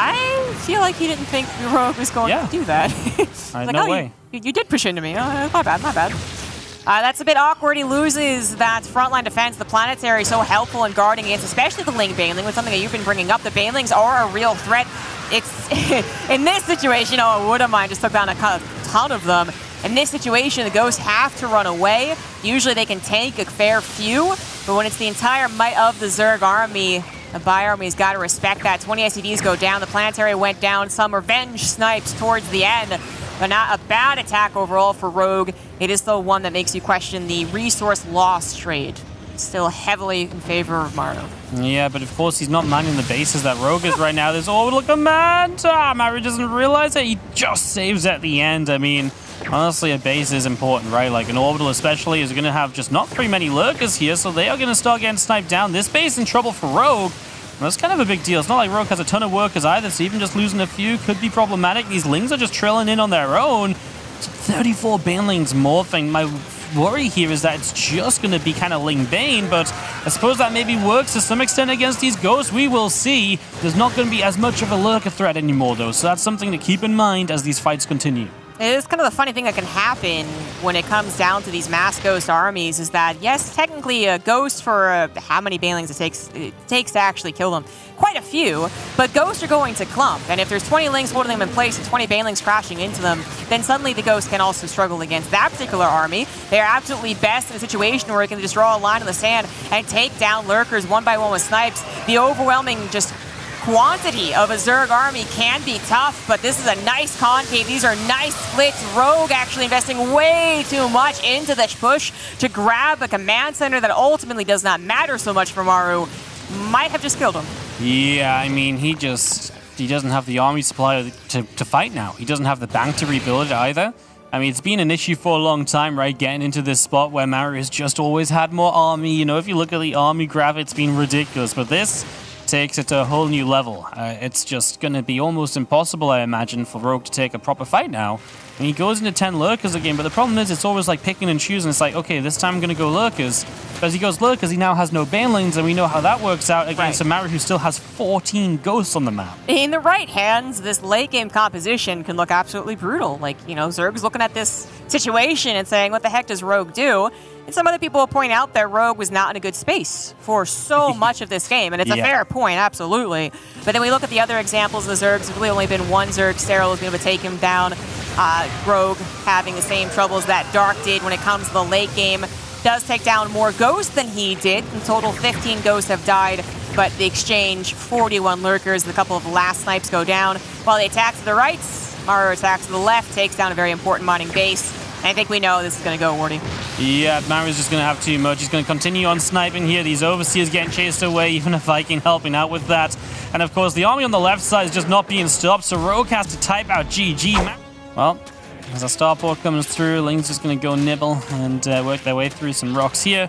I feel like he didn't think Rogue was going yeah. to do that. like, no oh, way. You, you, did push into me. Oh, my bad, my bad. Uh, that's a bit awkward. He loses that frontline defense. The Planetary so helpful in guarding against, especially the Ling Baneling, with something that you've been bringing up. The Banelings are a real threat. It's in this situation, oh, a Widow Mine just took down a ton of them. In this situation, the Ghosts have to run away. Usually they can tank a fair few, but when it's the entire might of the Zerg army, the bio army's got to respect that. 20 SCVs go down. The Planetary went down. Some revenge snipes towards the end, but not a bad attack overall for Rogue. It is the one that makes you question the resource loss trade. Still heavily in favor of Maru. Yeah, but of course he's not manning the bases that Rogue is right now. There's orbital command. Ah, Maru doesn't realize it. He just saves at the end. I mean, Honestly, a base is important, right? Like an orbital especially is going to have just not very many lurkers here, so they are going to start getting sniped down. This base in trouble for Rogue. That's kind of a big deal. It's not like Rogue has a ton of workers either, so even just losing a few could be problematic. These Lings are just trailing in on their own. 34 Banelings morphing. My worry here is that it's just going to be kind of Ling Bane, but I suppose that maybe works to some extent against these ghosts. We will see. There's not going to be as much of a lurker threat anymore, though, so that's something to keep in mind as these fights continue. It is kind of the funny thing that can happen when it comes down to these mass ghost armies is that, yes, technically a ghost for uh, how many banelings it takes, it takes to actually kill them. Quite a few, but ghosts are going to clump. And if there's 20 lings holding them in place and 20 banelings crashing into them, then suddenly the ghosts can also struggle against that particular army. They're absolutely best in a situation where it can just draw a line in the sand and take down lurkers one by one with snipes. The overwhelming just quantity of a Zerg army can be tough, but this is a nice concave. These are nice splits. Rogue actually investing way too much into this push to grab a command center that ultimately does not matter so much for Maru. Might have just killed him. Yeah, I mean, he just... He doesn't have the army supply to, to fight now. He doesn't have the bank to rebuild it either. I mean, it's been an issue for a long time, right? Getting into this spot where Maru has just always had more army. You know, if you look at the army graph, it's been ridiculous. But this takes it to a whole new level. Uh, it's just going to be almost impossible, I imagine, for Rogue to take a proper fight now. And he goes into 10 lurkers again, but the problem is it's always like picking and choosing. It's like, okay, this time I'm going to go lurkers. But as he goes lurkers, he now has no banelings, and we know how that works out against right. a Maru who still has 14 ghosts on the map. In the right hands, this late game composition can look absolutely brutal. Like, you know, Zerg's looking at this situation and saying, what the heck does Rogue do? And some other people will point out that Rogue was not in a good space for so much of this game, and it's yeah. a fair point, absolutely. But then we look at the other examples of the Zergs. There's really only been one Zerg. Serral has been able to take him down. Uh, Rogue having the same troubles that Dark did when it comes to the late game. Does take down more ghosts than he did. In total, 15 ghosts have died, but the exchange, 41 lurkers, a couple of last snipes go down. While the attack to the right, Maru attacks to the left, takes down a very important mining base. I think we know this is going to go, Wardi. Yeah, Maru's just going to have too much. He's going to continue on sniping here. These Overseers getting chased away, even a Viking helping out with that. And of course, the army on the left side is just not being stopped, so Rogue has to type out GG. Well, as a starport comes through, Ling's just going to go nibble and uh, work their way through some rocks here.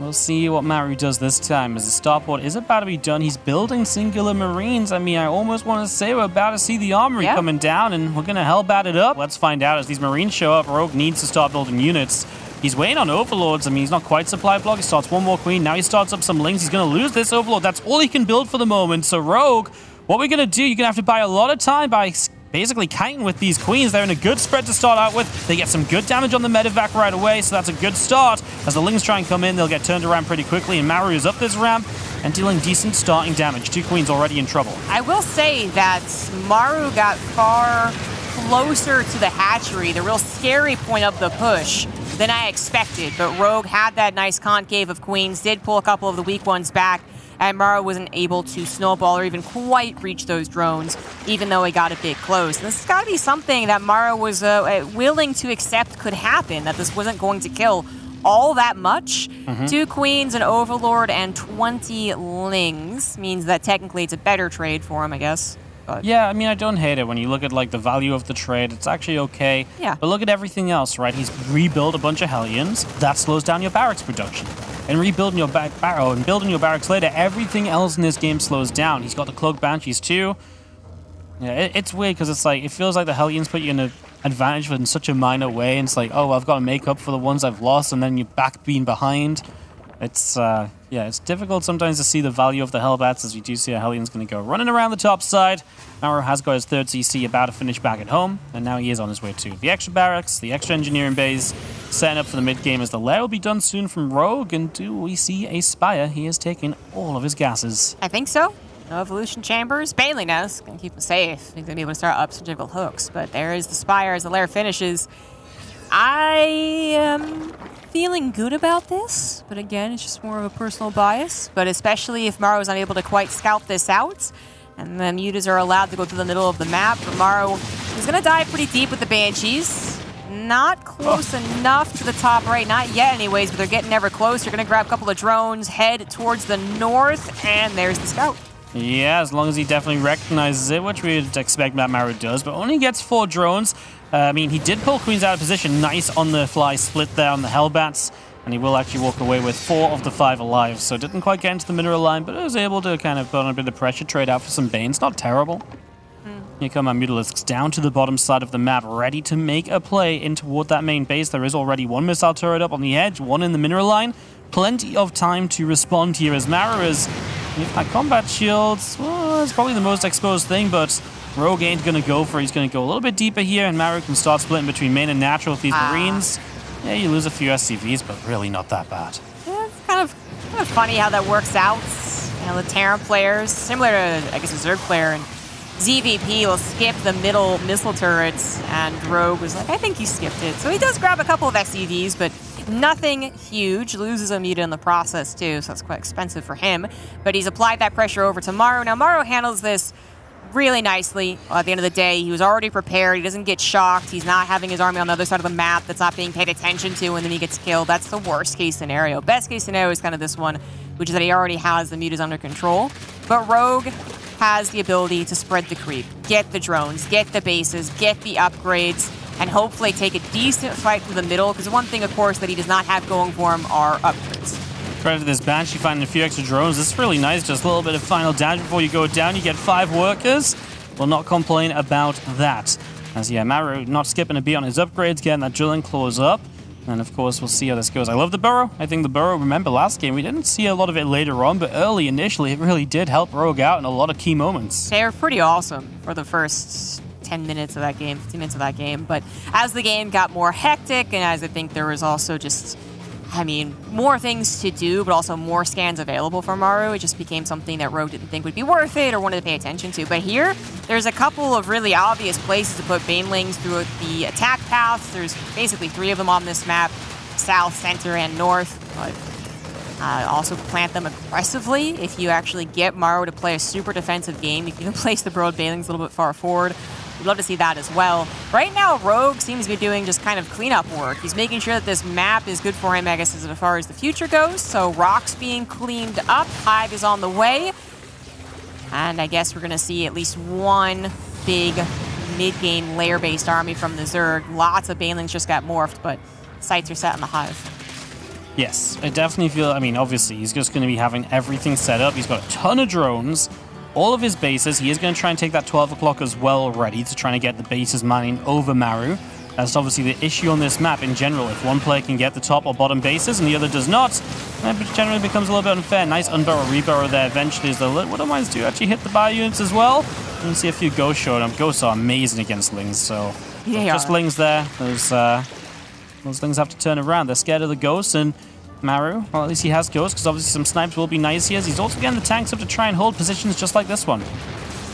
We'll see what Maru does this time, as the starport is about to be done. He's building singular marines. I mean, I almost want to say we're about to see the armory Yeah. coming down, and we're going to hell bat it up. Let's find out. As these marines show up, Rogue needs to start building units. He's waiting on overlords. I mean, he's not quite supply block. He starts one more queen. Now he starts up some lings. He's going to lose this overlord. That's all he can build for the moment. So Rogue, what we're going to do, you're going to have to buy a lot of time by basically kiting with these queens. They're in a good spread to start out with. They get some good damage on the medevac right away, so that's a good start. As the lings try and come in, they'll get turned around pretty quickly, and Maru is up this ramp and dealing decent starting damage. Two queens already in trouble. I will say that Maru got far closer to the hatchery, the real scary point of the push, than I expected. But Rogue had that nice concave of queens, did pull a couple of the weak ones back, and Maru wasn't able to snowball or even quite reach those drones, even though he got a bit close. And this has got to be something that Maru was uh, uh, willing to accept could happen, that this wasn't going to kill all that much. Two queens, an overlord, and 20 lings means that technically it's a better trade for him, I guess. But Yeah, I mean, I don't hate it when you look at like the value of the trade. It's actually okay. Yeah. But look at everything else, right? He's rebuilt a bunch of Hellions. That slows down your barracks production. And rebuilding your back barrow and building your barracks later, everything else in this game slows down. He's got the cloak banshees too. Yeah, it, it's weird because it's like it feels like the Hellions put you in an advantage but in such a minor way. And it's like, oh, I've got to make up for the ones I've lost, and then you're back being behind. It's uh, yeah, it's difficult sometimes to see the value of the Hellbats as we do see a Hellion's going to go running around the top side. Arrow has got his third CC about to finish back at home, and now he is on his way to the extra barracks, the extra engineering bays, setting up for the mid game as the lair will be done soon from Rogue. And do we see a Spire? He has taken all of his gases. I think so. No evolution chambers. Bailey knows. Gonna keep him safe. He's gonna be able to start up some centrifugal hooks. But there is the spire as the lair finishes. I am feeling good about this, but again, it's just more of a personal bias. But especially if Maru is unable to quite scout this out, and the mutas are allowed to go through the middle of the map, Maru is gonna dive pretty deep with the banshees. Not close enough to the top right, not yet anyways, but they're getting ever closer. Gonna grab a couple of drones, head towards the north, and there's the scout. Yeah, as long as he definitely recognizes it, which we'd expect Matt Maru does, but only gets four drones. Uh, I mean, he did pull Queens out of position. Nice on the fly split there on the Hellbats, and he will actually walk away with four of the five alive. So didn't quite get into the mineral line, but was able to kind of put on a bit of pressure, trade out for some Banes. Not terrible. Here come our Mutalisks down to the bottom side of the map, ready to make a play in toward that main base. There is already one missile turret up on the edge, one in the mineral line. Plenty of time to respond here as Maru is with that combat shields. Well, it's probably the most exposed thing, but Rogue ain't gonna go for it. He's gonna go a little bit deeper here, and Maru can start splitting between main and natural with these Ah. Marines. Yeah, you lose a few SCVs, but really not that bad. Yeah, it's kind of kind of funny how that works out. You know, the Terran players, similar to I guess a Zerg player, and ZVP will skip the middle missile turrets, and Rogue was like, I think he skipped it. So he does grab a couple of SCVs, but nothing huge. Loses a muta in the process too, so that's quite expensive for him. But he's applied that pressure over to Maru. Now Maru handles this really nicely. Uh, at the end of the day, he was already prepared. He doesn't get shocked. He's not having his army on the other side of the map that's not being paid attention to, and then he gets killed. That's the worst case scenario. Best case scenario is kind of this one, which is that he already has the mutas under control. But Rogue has the ability to spread the creep, get the drones, get the bases, get the upgrades, and hopefully take a decent fight through the middle. Because one thing, of course, that he does not have going for him are upgrades. Credit to this Banshee finding a few extra drones. This is really nice. Just a little bit of final damage before you go down. You get five workers. Will not complain about that. As yeah, Maru not skipping a beat on his upgrades, getting that drilling claws up. And of course, we'll see how this goes. I love the burrow. I think the burrow, remember last game, we didn't see a lot of it later on, but early, initially, it really did help Rogue out in a lot of key moments. They were pretty awesome for the first 10 minutes of that game, 15 minutes of that game. But as the game got more hectic, and as I think there was also just, I mean, more things to do, but also more scans available for Maru, it just became something that Rogue didn't think would be worth it or wanted to pay attention to. But here, there's a couple of really obvious places to put Banelings through the attack paths. There's basically three of them on this map south, center, and north. Uh, also plant them aggressively. If you actually get Maru to play a super defensive game, you can place the burrowed Banelings a little bit far forward. We'd love to see that as well. Right now, Rogue seems to be doing just kind of cleanup work. He's making sure that this map is good for him, I guess, as far as the future goes. So Rock's being cleaned up. Hive is on the way. And I guess we're going to see at least one big mid-game lair-based army from the Zerg. Lots of Banelings just got morphed, but sights are set on the Hive. Yes, I definitely feel, I mean, obviously, he's just going to be having everything set up. He's got a ton of drones, all of his bases. He is going to try and take that 12 o'clock as well ready to try and get the bases mining over Maru. That's obviously the issue on this map in general. If one player can get the top or bottom bases and the other does not, it generally becomes a little bit unfair. Nice unburrow, reburrow there eventually as the Widow Mines do actually hit the bio units as well. And see a few ghosts showing up. Ghosts are amazing against Lings, so yeah. just. Lings there. Those, uh, those Lings have to turn around. They're scared of the ghosts and Maru, well, at least he has ghosts because obviously some snipes will be nice here. He's also getting the tanks up to try and hold positions just like this one.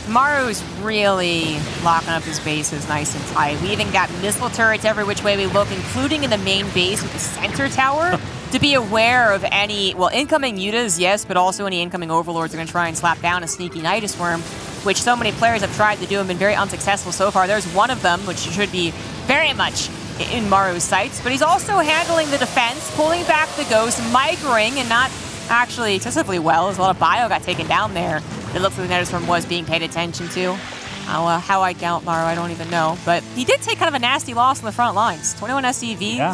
Maru's really locking up his bases nice and tight. We even got missile turrets every which way we look, including in the main base with the center tower, to be aware of any, well, incoming mutas, yes, but also any incoming overlords are going to try and slap down a sneaky Nidus Worm, which so many players have tried to do and been very unsuccessful so far. There's one of them, which should be very much in Maru's sights, but he's also handling the defense, pulling back the ghost, microing, and not actually excessively well, as a lot of bio got taken down there. It looks like the Worm was being paid attention to. How, uh, how I count Maru, I don't even know. But he did take kind of a nasty loss on the front lines. 21 SCVs. Yeah.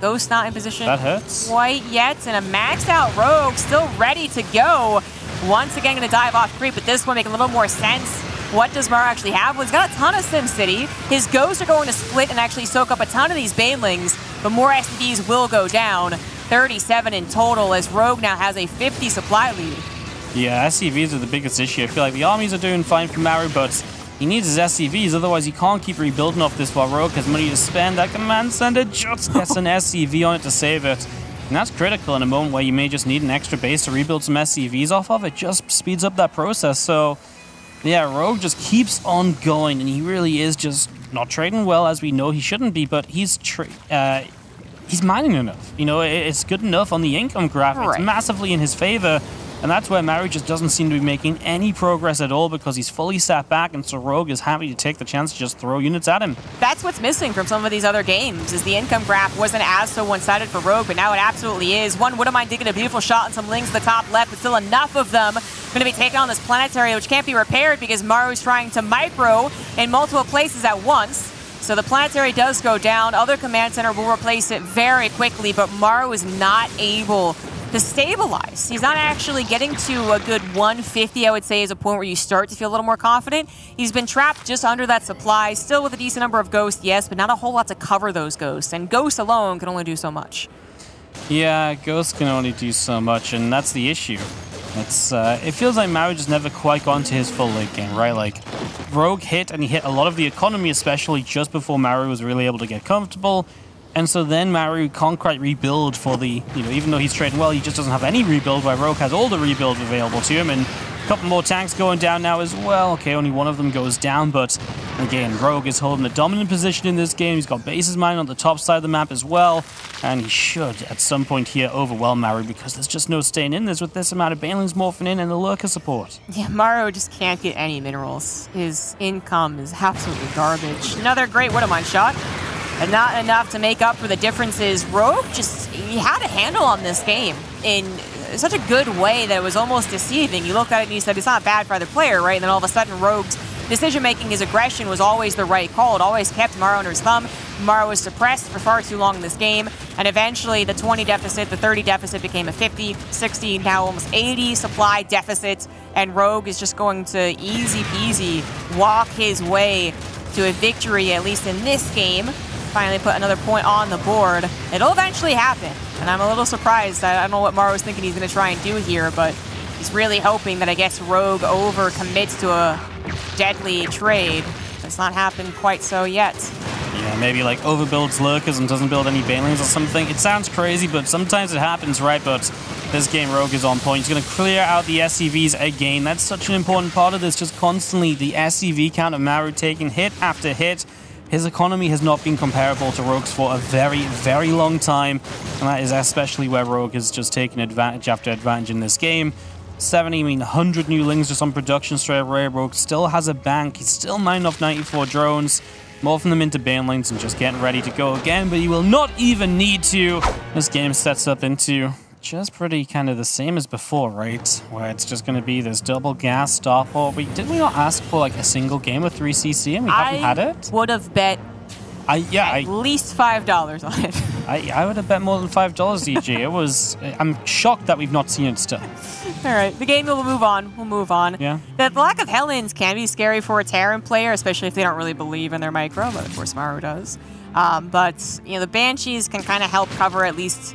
Ghost not in position That hurts. quite yet, and a maxed out Rogue still ready to go. Once again, going to dive off creep, but this one making a little more sense. What does Maru actually have? Well, he's got a ton of Sim City. His ghosts are going to split and actually soak up a ton of these Banelings, but more SCVs will go down. 37 in total, as Rogue now has a 50 supply lead. Yeah, SCVs are the biggest issue. I feel like the armies are doing fine for Maru, but he needs his SCVs, otherwise he can't keep rebuilding off this while Rogue has money to spend. That command center just gets an SCV on it to save it. And that's critical in a moment where you may just need an extra base to rebuild some SCVs off of. It just speeds up that process. So, yeah, Rogue just keeps on going, and he really is just not trading well as we know he shouldn't be, but he's uh, he's mining enough. You know, it's good enough on the income graph. Right. It's massively in his favor. And that's where Maru just doesn't seem to be making any progress at all because he's fully sat back, and so Rogue is happy to take the chance to just throw units at him. That's what's missing from some of these other games, is the income graph wasn't as so one-sided for Rogue, but now it absolutely is. One wouldn't mind taking a beautiful shot and some lings to the top left, but still enough of them going to be taking on this planetary, which can't be repaired because Maru's trying to micro in multiple places at once. So the planetary does go down. Other command center will replace it very quickly, but Maru is not able to stabilize. He's not actually getting to a good 150, I would say, is a point where you start to feel a little more confident. He's been trapped just under that supply, still with a decent number of ghosts, yes, but not a whole lot to cover those ghosts. And ghosts alone can only do so much. Yeah, ghosts can only do so much, and that's the issue. It's uh, it feels like Maru just never quite got into his full late game, right? Like Rogue hit, and he hit a lot of the economy, especially just before Maru was really able to get comfortable. And so then Maru can't quite rebuild for the, you know, even though he's trading well, he just doesn't have any rebuild, where Rogue has all the rebuild available to him. And couple more tanks going down now as well. Okay, only one of them goes down, but again, Rogue is holding a dominant position in this game. He's got bases mining on the top side of the map as well. And he should, at some point here, overwhelm Maru because there's just no staying in this with this amount of Banelings morphing in and the lurker support. Yeah, Maru just can't get any minerals. His income is absolutely garbage. Another great Widowmine shot. And not enough to make up for the differences. Rogue just, he had a handle on this game in such a good way that it was almost deceiving. You looked at it and you said, it's not bad for either player, right? And then all of a sudden, Rogue's decision making, his aggression was always the right call. It always kept Maru under his thumb. Maru was suppressed for far too long in this game. And eventually, the 20 deficit, the 30 deficit became a 50, 60, now almost 80 supply deficit. And Rogue is just going to easy peasy walk his way to a victory, at least in this game. Finally put another point on the board. It'll eventually happen. And I'm a little surprised. I don't know what Maru was thinking he's going to try and do here, but he's really hoping that I guess Rogue over commits to a deadly trade. It's not happened quite so yet. Yeah, maybe like overbuilds lurkers and doesn't build any banelings or something. It sounds crazy, but sometimes it happens, right? But this game, Rogue is on point. He's going to clear out the SCVs again. That's such an important part of this. Just constantly the SCV count of Maru taking hit after hit. His economy has not been comparable to Rogue's for a very, very long time. And that is especially where Rogue has just taken advantage after advantage in this game. 70, I mean 100 new lings just on production straight away. Rogue still has a bank. He's still mining off 94 drones, morphing them into banelings and just getting ready to go again, but he will not even need to. This game sets up into just pretty kind of the same as before, right? Where it's just going to be this double gas stop. Or we didn't we not ask for like a single game of 3CC and we haven't had it? would have bet I yeah, at I, least five dollars on it. I I would have bet more than five dollars, EG. it was. I'm shocked that we've not seen it still. All right, the game will move on. We'll move on. Yeah. The lack of Hellions can be scary for a Terran player, especially if they don't really believe in their micro, but of course Maru does. Um, but you know the Banshees can kind of help cover at least,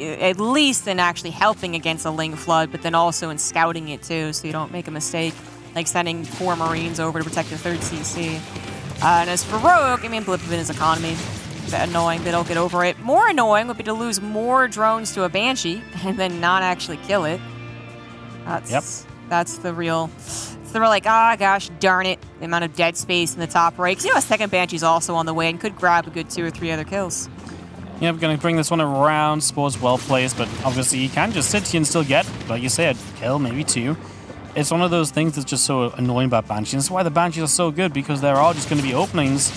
at least in actually helping against a Ling flood, but then also in scouting it too, so you don't make a mistake like sending four Marines over to protect the third CC. Uh, and as for Rogue, I mean, blip of in his economy. Bit annoying, but he'll get over it. More annoying would be to lose more drones to a Banshee and then not actually kill it. That's Yep. that's the real. So they're like, ah, gosh, darn it, the amount of dead space in the top right. 'Cause, you know, a second Banshee's also on the way and could grab a good two or three other kills. Going to bring this one around. Spores well placed, but obviously you can just sit here and still get, like you said, kill, maybe two. It's one of those things that's just so annoying about Banshees. That's why the Banshees are so good, because there are just going to be openings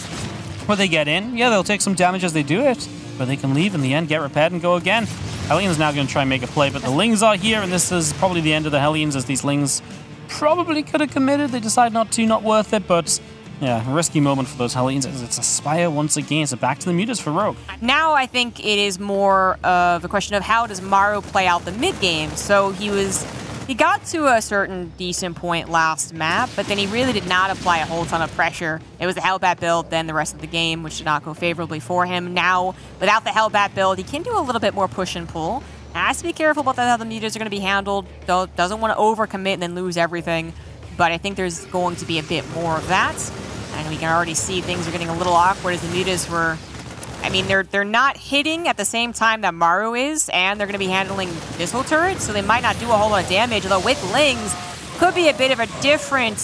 where they get in. Yeah, they'll take some damage as they do it, but they can leave in the end, get repaired, and go again. Hellions now going to try and make a play, but the Lings are here, and this is probably the end of the Hellions as these Lings probably could have committed. They decide not to, not worth it, but yeah, risky moment for those Hellions as it's a Spire once again. So back to the mutas for Rogue. Now I think it is more of a question of how does Maru play out the mid game. So he was he got to a certain decent point last map, but then he really did not apply a whole ton of pressure. It was the Hellbat build, then the rest of the game, which did not go favorably for him. Now, without the Hellbat build, he can do a little bit more push and pull. Has to be careful about how the mutas are going to be handled. Doesn't want to overcommit and then lose everything. But I think there's going to be a bit more of that. And we can already see things are getting a little awkward as the mutas were I mean, they're they're not hitting at the same time that Maru is, and they're going to be handling missile turrets, so they might not do a whole lot of damage. Although with Lings, could be a bit of a different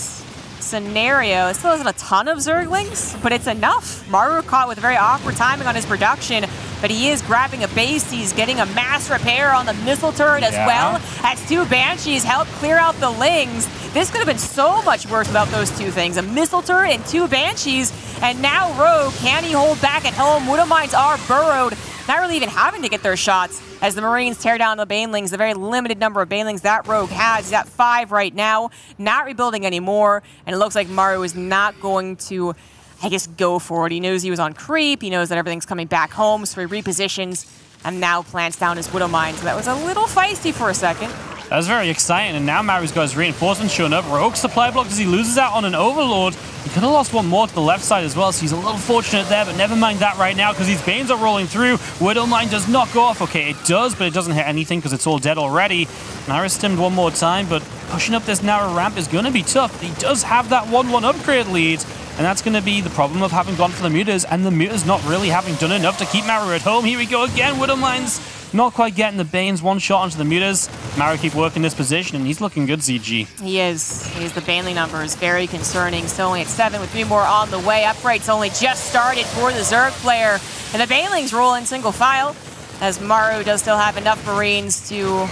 scenario. It still isn't a ton of Zerglings, but it's enough. Maru caught with very awkward timing on his production, but he is grabbing a base. He's getting a mass repair on the missile turret as Yeah. well as two Banshees help clear out the Lings. This could have been so much worse without those two things. A missile turret and two Banshees, and now Rogue, can he hold back at home? Widowmines are burrowed, not really even having to get their shots as the Marines tear down the Banelings, the very limited number of Banelings that Rogue has. He's at five right now, not rebuilding anymore, and it looks like Maru is not going to I guess go for it. He knows he was on creep. He knows that everything's coming back home, so he repositions and now plants down his Widow Mine. So that was a little feisty for a second. That was very exciting, and now Maru's got his reinforcements showing up. Rogue supply block as he loses out on an Overlord. He could have lost one more to the left side as well, so he's a little fortunate there, but never mind that right now because these Banes are rolling through. Widow Mine does not go off. Okay, it does, but it doesn't hit anything because it's all dead already. Maru stimmed one more time, but pushing up this narrow ramp is going to be tough. He does have that 1-1 upgrade lead, and that's going to be the problem of having gone for the mutas, and the mutas not really having done enough to keep Maru at home. Here we go again. Widow Mine's not quite getting the Banes. One shot onto the mutas. Maru keep working this position, and he's looking good, ZG. He is. He. The Banley number is very concerning. Still only at seven with three more on the way. Upgrades only just started for the Zerg player. And the Banelings roll in single file as Maru does still have enough Marines to,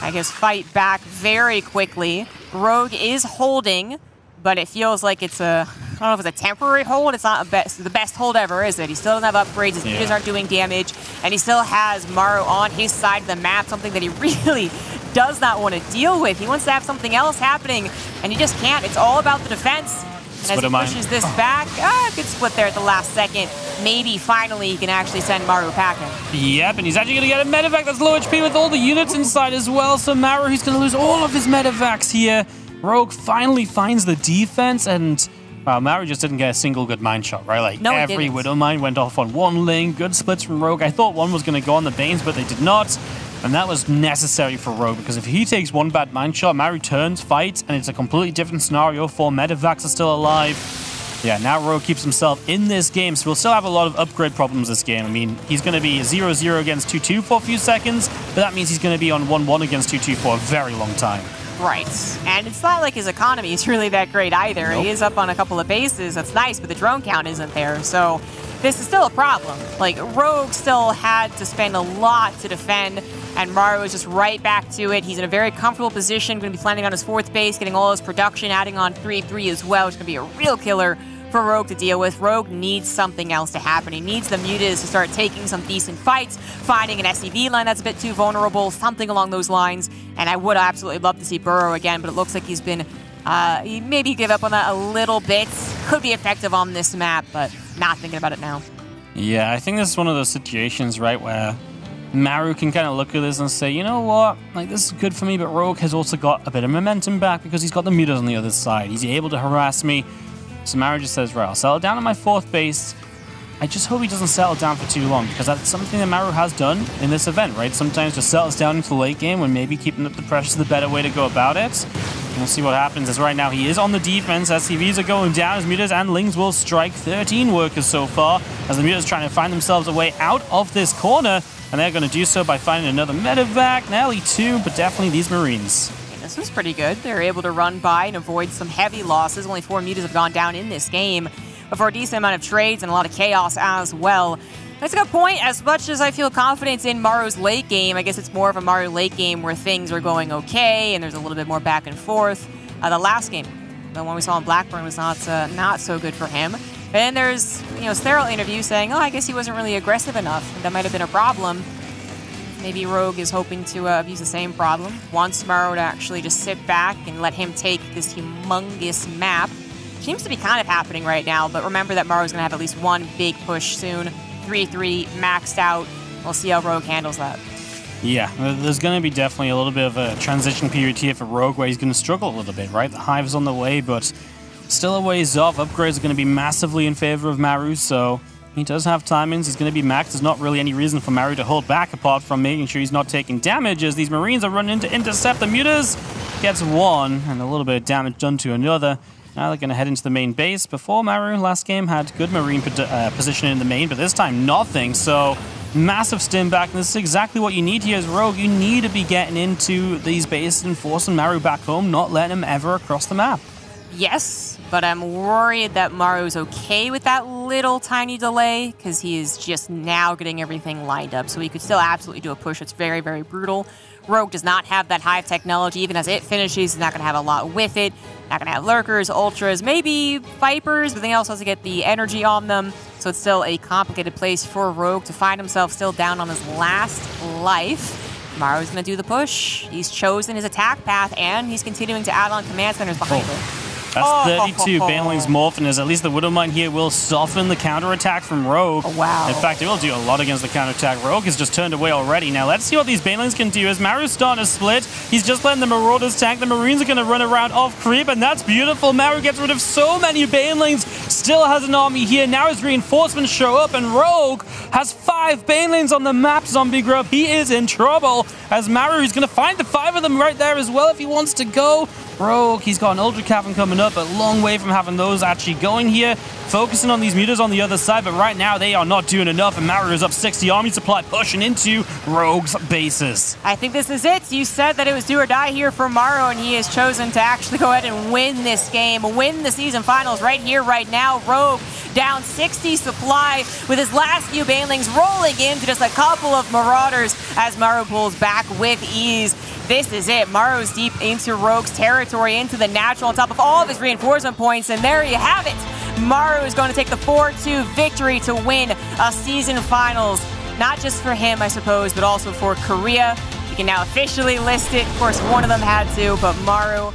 I guess, fight back very quickly. Rogue is holding, but it feels like it's a, I don't know if it's a temporary hold. It's not a best, the best hold ever, is it? He still doesn't have upgrades. His Yeah. aren't doing damage, and he still has Maru on his side of the map, something that he really does not want to deal with. He wants to have something else happening, and he just can't. It's all about the defense. And as he pushes this back, ah, good split there at the last second. Maybe finally he can actually send Maru packing. Yep, and he's actually going to get a medevac that's low HP with all the units inside as well. So Maru, he's going to lose all of his medevacs here. Rogue finally finds the defense, and wow, Maru just didn't get a single good mine shot, right? Like No, every. Widow mine went off on one ling. Good splits from Rogue. I thought one was going to go on the Banes, but they did not. And that was necessary for Rogue because if he takes one bad mine shot, Maru turns, fights, and it's a completely different scenario. Four medevacs are still alive. Yeah, now Rogue keeps himself in this game, so we'll still have a lot of upgrade problems this game. I mean, he's going to be 0-0 against 2-2 for a few seconds, but that means he's going to be on 1-1 against 2-2 for a very long time. Right. And it's not like his economy is really that great either. Nope. He is up on a couple of bases. That's nice, but the drone count isn't there. So this is still a problem. Like, Rogue still had to spend a lot to defend, and Maru is just right back to it. He's in a very comfortable position, going to be landing on his fourth base, getting all his production, adding on 3-3 as well, which is going to be a real killer for Rogue to deal with. Rogue needs something else to happen. He needs the Mutas to start taking some decent fights, finding an SCV line that's a bit too vulnerable, something along those lines. And I would absolutely love to see Burrow again, but it looks like he's been uh, he maybe give up on that a little bit. Could be effective on this map, but not thinking about it now. Yeah, I think this is one of those situations, right, where Maru can kind of look at this and say, you know what, like this is good for me, but Rogue has also got a bit of momentum back because he's got the mutas on the other side. He's able to harass me. So Maru just says, right, I'll settle down on my fourth base. I just hope he doesn't settle down for too long because that's something that Maru has done in this event, right? Sometimes just settles down into the late game when maybe keeping up the pressure is the better way to go about it. We'll see what happens as right now he is on the defense. as SCVs are going down as Mutas and Lings will strike 13 workers so far as the Mutas trying to find themselves a way out of this corner. And they're going to do so by finding another medevac, nearly two, but definitely these Marines. This was pretty good. They're able to run by and avoid some heavy losses. Only four Mutas have gone down in this game, but for a decent amount of trades and a lot of chaos as well. That's a good point. As much as I feel confidence in Maru's late game, I guess it's more of a Maru late game where things are going okay and there's a little bit more back and forth. Uh, the last game, the one we saw in Blackburn, was not uh, not so good for him. And there's, you know, Serral interview saying, oh, I guess he wasn't really aggressive enough. That might have been a problem. Maybe Rogue is hoping to uh, abuse the same problem. Wants Maru to actually just sit back and let him take this humongous map. Seems to be kind of happening right now, but remember that Maru's going to have at least one big push soon. 3-3 maxed out. We'll see how Rogue handles that. Yeah, there's going to be definitely a little bit of a transition period here for Rogue where he's going to struggle a little bit, right? The Hive's on the way, but still a ways off. Upgrades are going to be massively in favor of Maru, so he does have timings. He's going to be maxed. There's not really any reason for Maru to hold back apart from making sure he's not taking damage as these Marines are running to intercept the Mutas. Gets one, and a little bit of damage done to another. Now they're going to head into the main base. Before Maru last game had good Marine uh, position in the main, but this time nothing. So massive stim back, and this is exactly what you need here as Rogue. You need to be getting into these bases and forcing Maru back home, not letting him ever across the map. Yes, but I'm worried that Maru's okay with that little tiny delay because he is just now getting everything lined up. So he could still absolutely do a push. It's very, very brutal. Rogue does not have that hive technology. Even as it finishes, he's not going to have a lot with it. Not going to have lurkers, ultras, maybe vipers, but then he also has to get the energy on them. So it's still a complicated place for Rogue to find himself still down on his last life. Maru's going to do the push. He's chosen his attack path, and he's continuing to add on command centers behind oh. it. That's 32 oh. Banelings Morphin as at least the Widowmine here will soften the counterattack from Rogue. Oh, wow. In fact, it will do a lot against the counterattack. Rogue has just turned away already. Now let's see what these Banelings can do as Maru's starting to split. He's just letting the Marauders tank. The Marines are going to run around off creep, and that's beautiful. Maru gets rid of so many Banelings. Still has an army here. Now his reinforcements show up, and Rogue has five Banelings on the map, Zombiegrub. He is in trouble as Maru is going to find the five of them right there as well if he wants to go. Rogue, he's got an Ultra Cavern coming up, but long way from having those actually going here. Focusing on these Mutas on the other side, but right now they are not doing enough, and Maru is up 60 army supply, pushing into Rogue's bases. I think this is it. You said that it was do or die here for Maru, and he has chosen to actually go ahead and win this game, win the season finals right here, right now. Rogue down 60 supply with his last few Banelings rolling into just a couple of Marauders as Maru pulls back with ease. This is it. Maru's deep into Rogue's territory, into the natural on top of all of his reinforcement points, and there you have it. Maru is going to take the 4-2 victory to win a season finals. Not just for him, I suppose, but also for Korea. He can now officially list it. Of course, one of them had to, but Maru